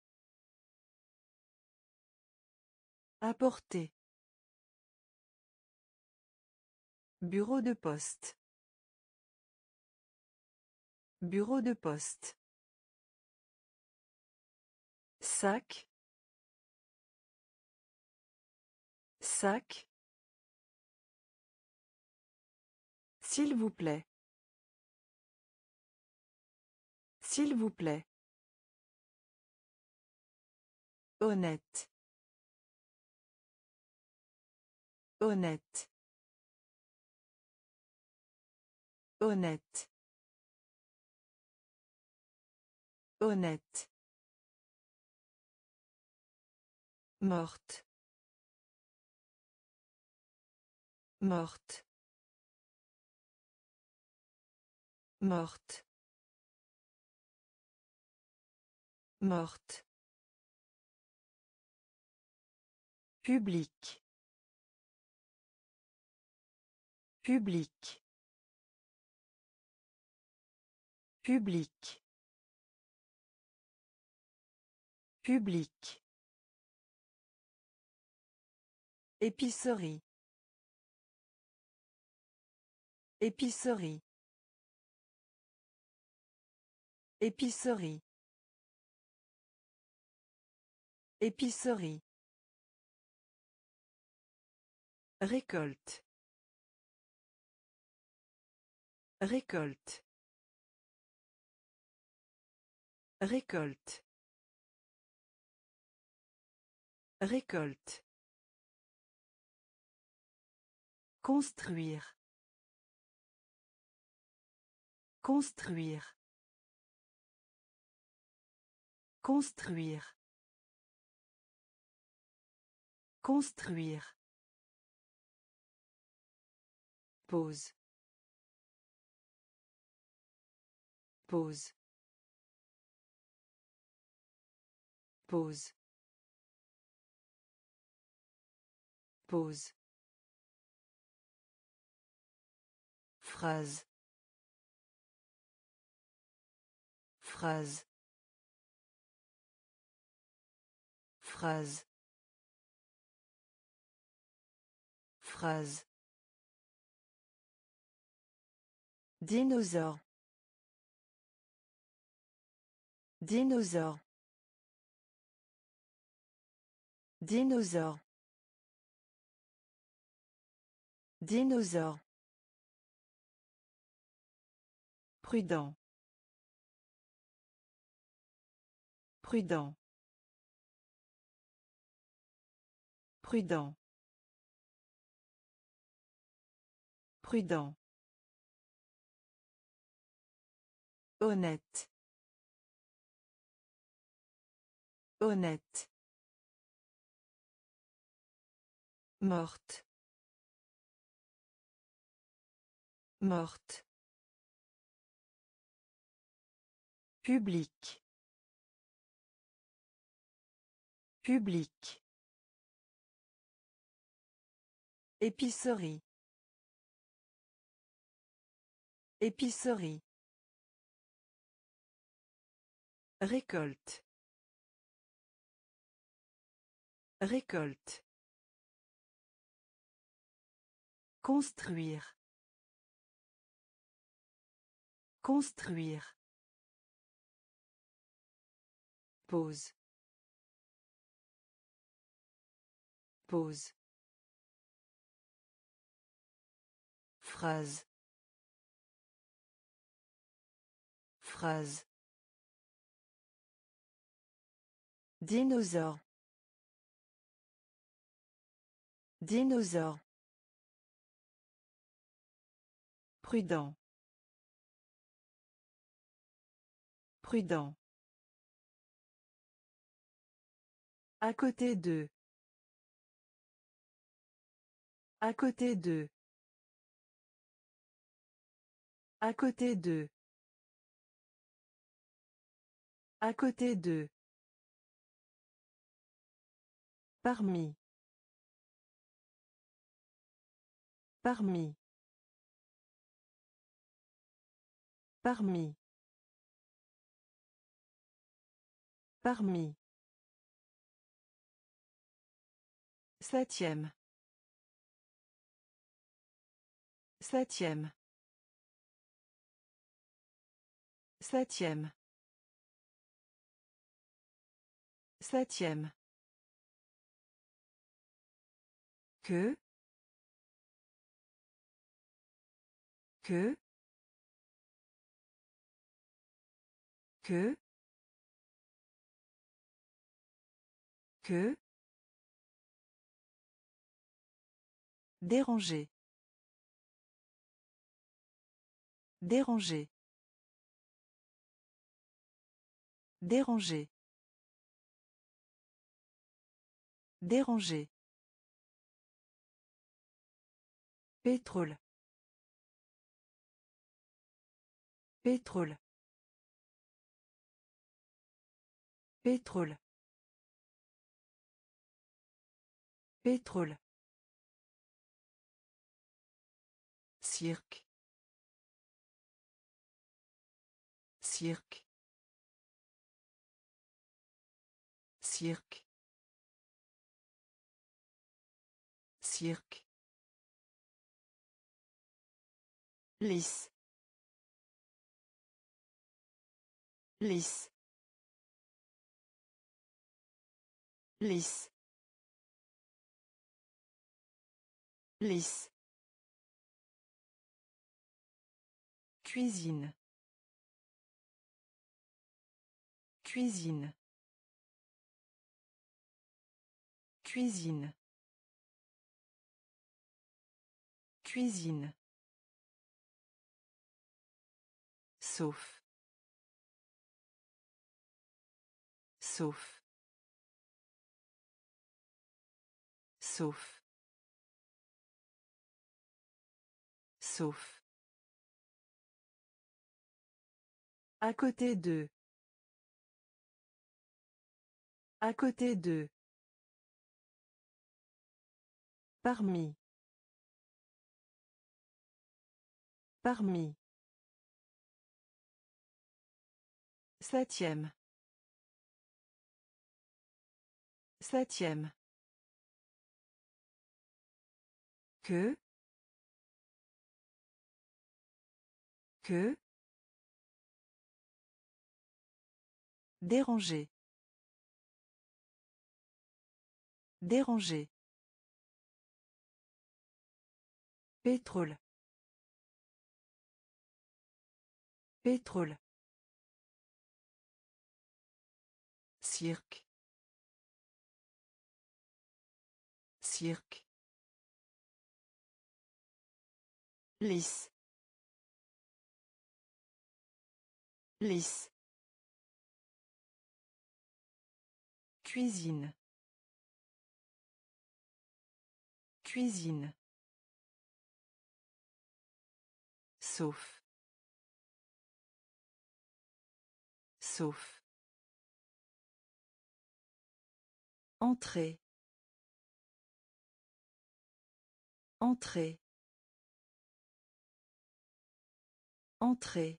Apporter. Bureau de poste. Bureau de poste. Sac. Sac. S'il vous plaît. S'il vous plaît. Honnête. Honnête. Honnête. Honnête. Morte. Morte. Morte. Morte. Public. Public. Public. Public. Épicerie. Épicerie. Épicerie. Épicerie. Récolte. Récolte. Récolte. Récolte. Construire. Construire. Construire. Construire. Pause. Pause. Pause. Pause. Phrase. Phrase. Phrase. Phrase. Dinosaure. Dinosaure. Dinosaure. Dinosaure. Prudent. Prudent. Prudent. Prudent. Honnête. Honnête. Morte. Morte. Public. Public. Épicerie. Épicerie. Récolte. Récolte. Construire. Construire. Pause. Pause. Phrase. Phrase. Dinosaure. Dinosaure. Prudent. Prudent. À côté d'eux. À côté de. À côté de. À côté de. Parmi. Parmi. Parmi. Parmi. Septième. Septième. Septième. Septième. Que? Que? Que? Que? Déranger. Déranger. Déranger. Déranger. Pétrole. Pétrole. Pétrole. Pétrole. Cirque. Cirque. Cirque. Cirque. Lisse. Lisse. Lisse. Lisse. Cuisine. Cuisine. Cuisine. Cuisine. Sauf. Sauf. Sauf. Sauf. À côté de. À côté de. Parmi. Parmi. Septième. Septième. Que. Que. Déranger. Déranger. Pétrole. Pétrole. Cirque. Cirque. Lisse. Lisse. Cuisine. Cuisine. Sauf. Sauf. Entrée. Entrée. Entrée.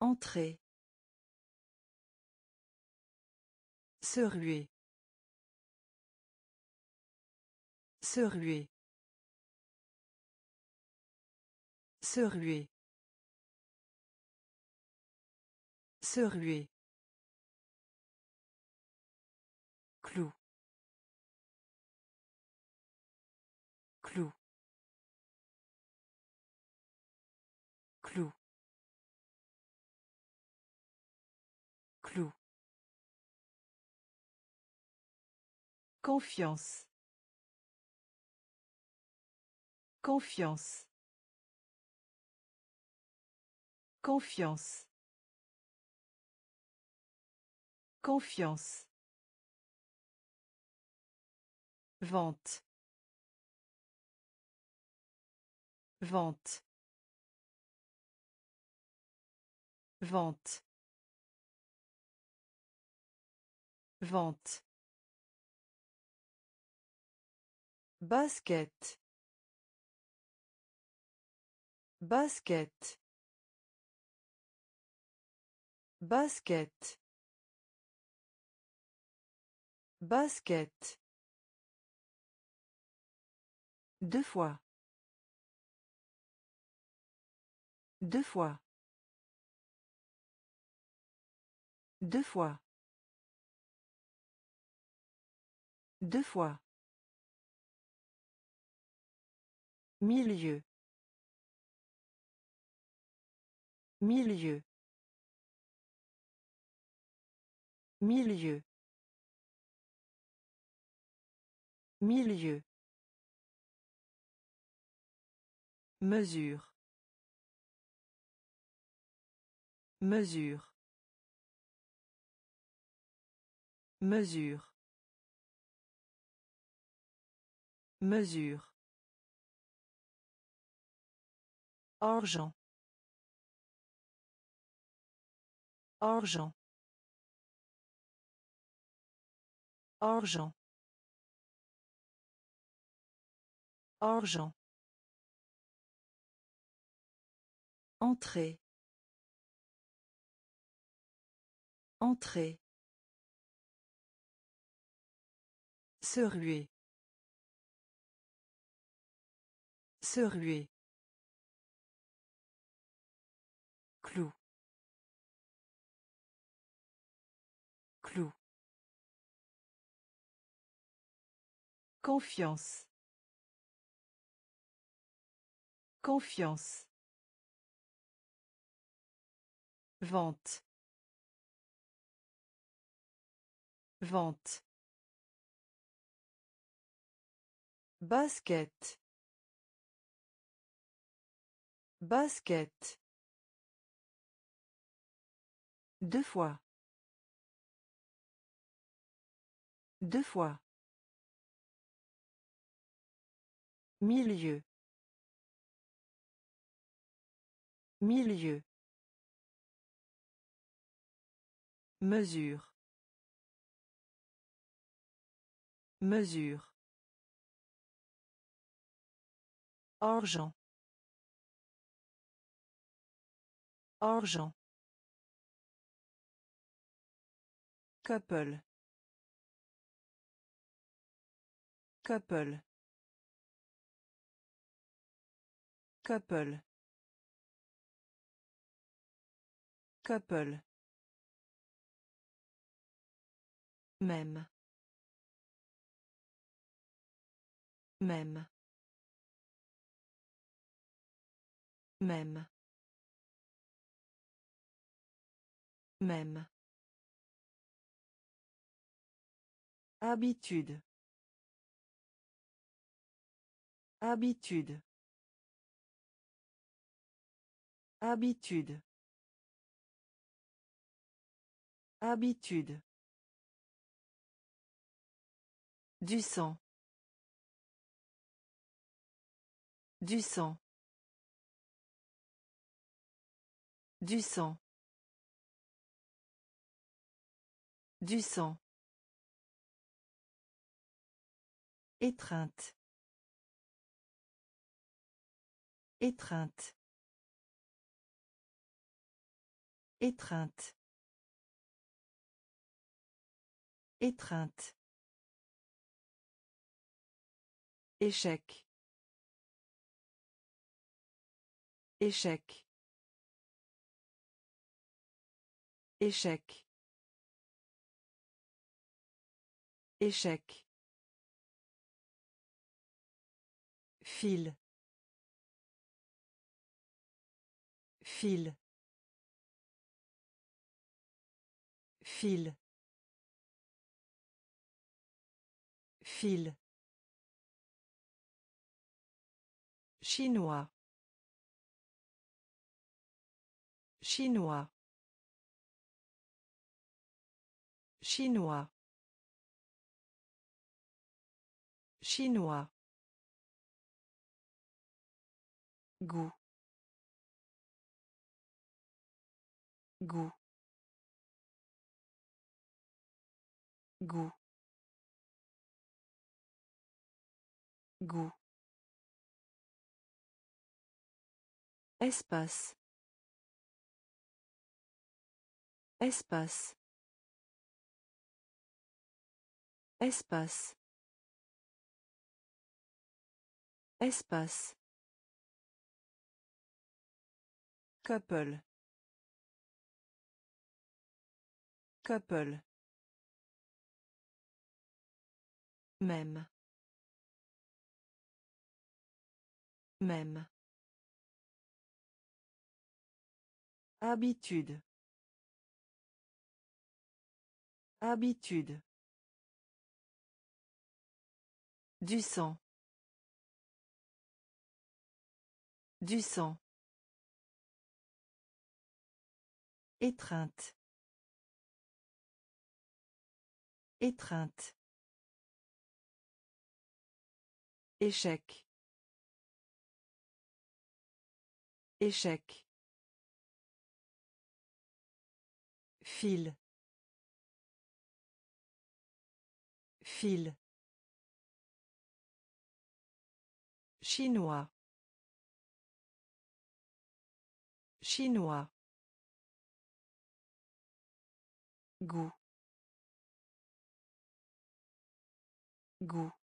Entrée. Se ruer. Se ruer. Se ruer. Se ruer. Confiance. Confiance. Confiance. Confiance. Vente. Vente. Vente. Vente. Basket. Basket. Basket. Basket. Deux fois. Deux fois. Deux fois. Deux fois. Milieu. Milieu. Milieu. Milieu. Mesure. Mesure. Mesure. Mesure. Argent. Argent. Argent. Argent. Entrée. Entrée. Se ruer. Se ruer. Confiance. Confiance. Vente. Vente. Basket. Basket. Deux fois. Deux fois. Milieu. Milieu. Mesure. Mesure. Argent. Argent. Couple. Couple. Couple. Couple. Même. Même. Même. Même. Habitude. Habitude. Habitude. Habitude. Du sang. Du sang. Du sang. Du sang. Étreinte. Étreinte. Étreinte. Étreinte. Échec. Échec. Échec. Échec. Fil. Fil. Fil. Fil. Chinois. Chinois. Chinois. Chinois. Goût. Goût. Goût. Goût. Espace. Espace. Espace. Espace. Couple. Couple. Même. Même. Habitude. Habitude. Du sang. Du sang. Étreinte. Étreinte. Échec. Échec. Fil. Fil. Chinois. Chinois. Goût. Goût.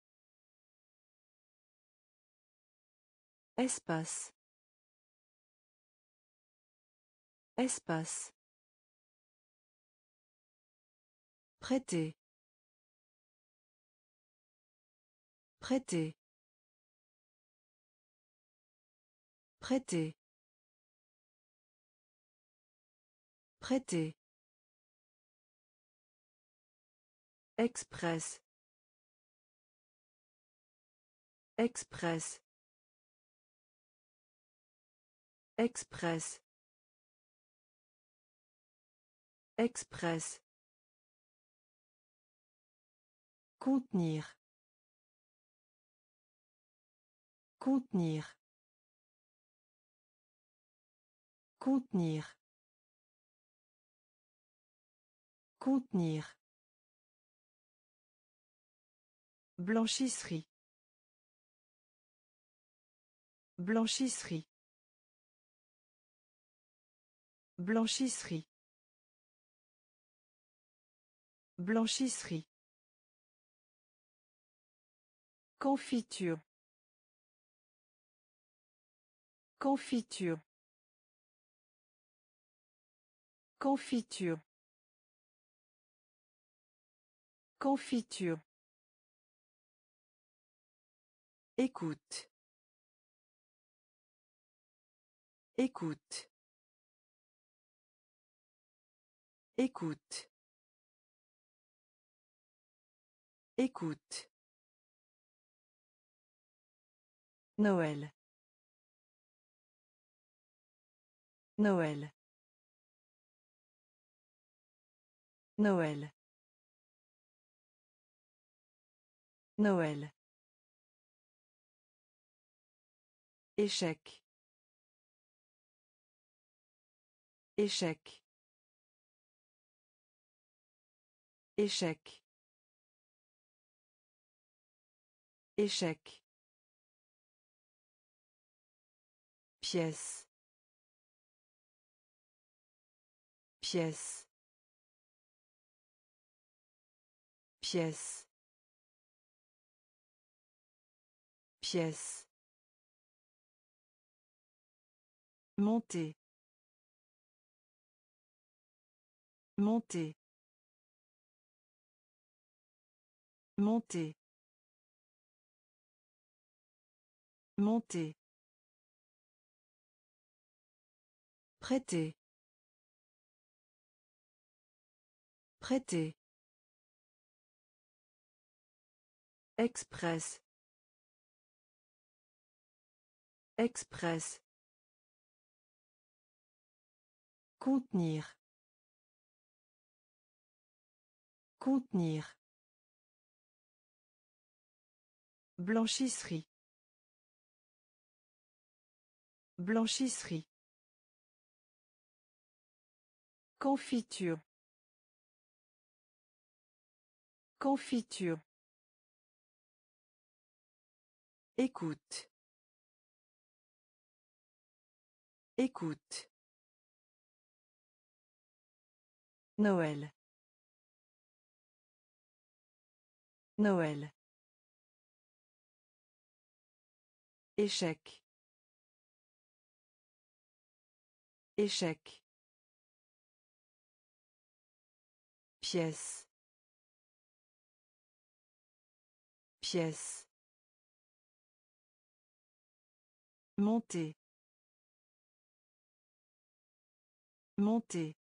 Espace. Espace. Prêter. Prêter. Prêter. Prêter. Express. Express. Express. Express. Contenir. Contenir. Contenir. Contenir. Blanchisserie. Blanchisserie. Blanchisserie. Blanchisserie. Confiture. Confiture. Confiture. Confiture. Écoute. Écoute. Écoute. Écoute. Noël. Noël. Noël. Noël. Échec. Échec. Échec. Échec. Pièce. Pièce. Pièce. Pièce. Monter. Monter. Monter. Monter. Prêter. Prêter. Express. Express. Contenir. Contenir. Blanchisserie. Blanchisserie. Confiture. Confiture. Écoute. Écoute. Noël. Noël. Échec. Échec. Pièce. Pièce. Monter. Monter.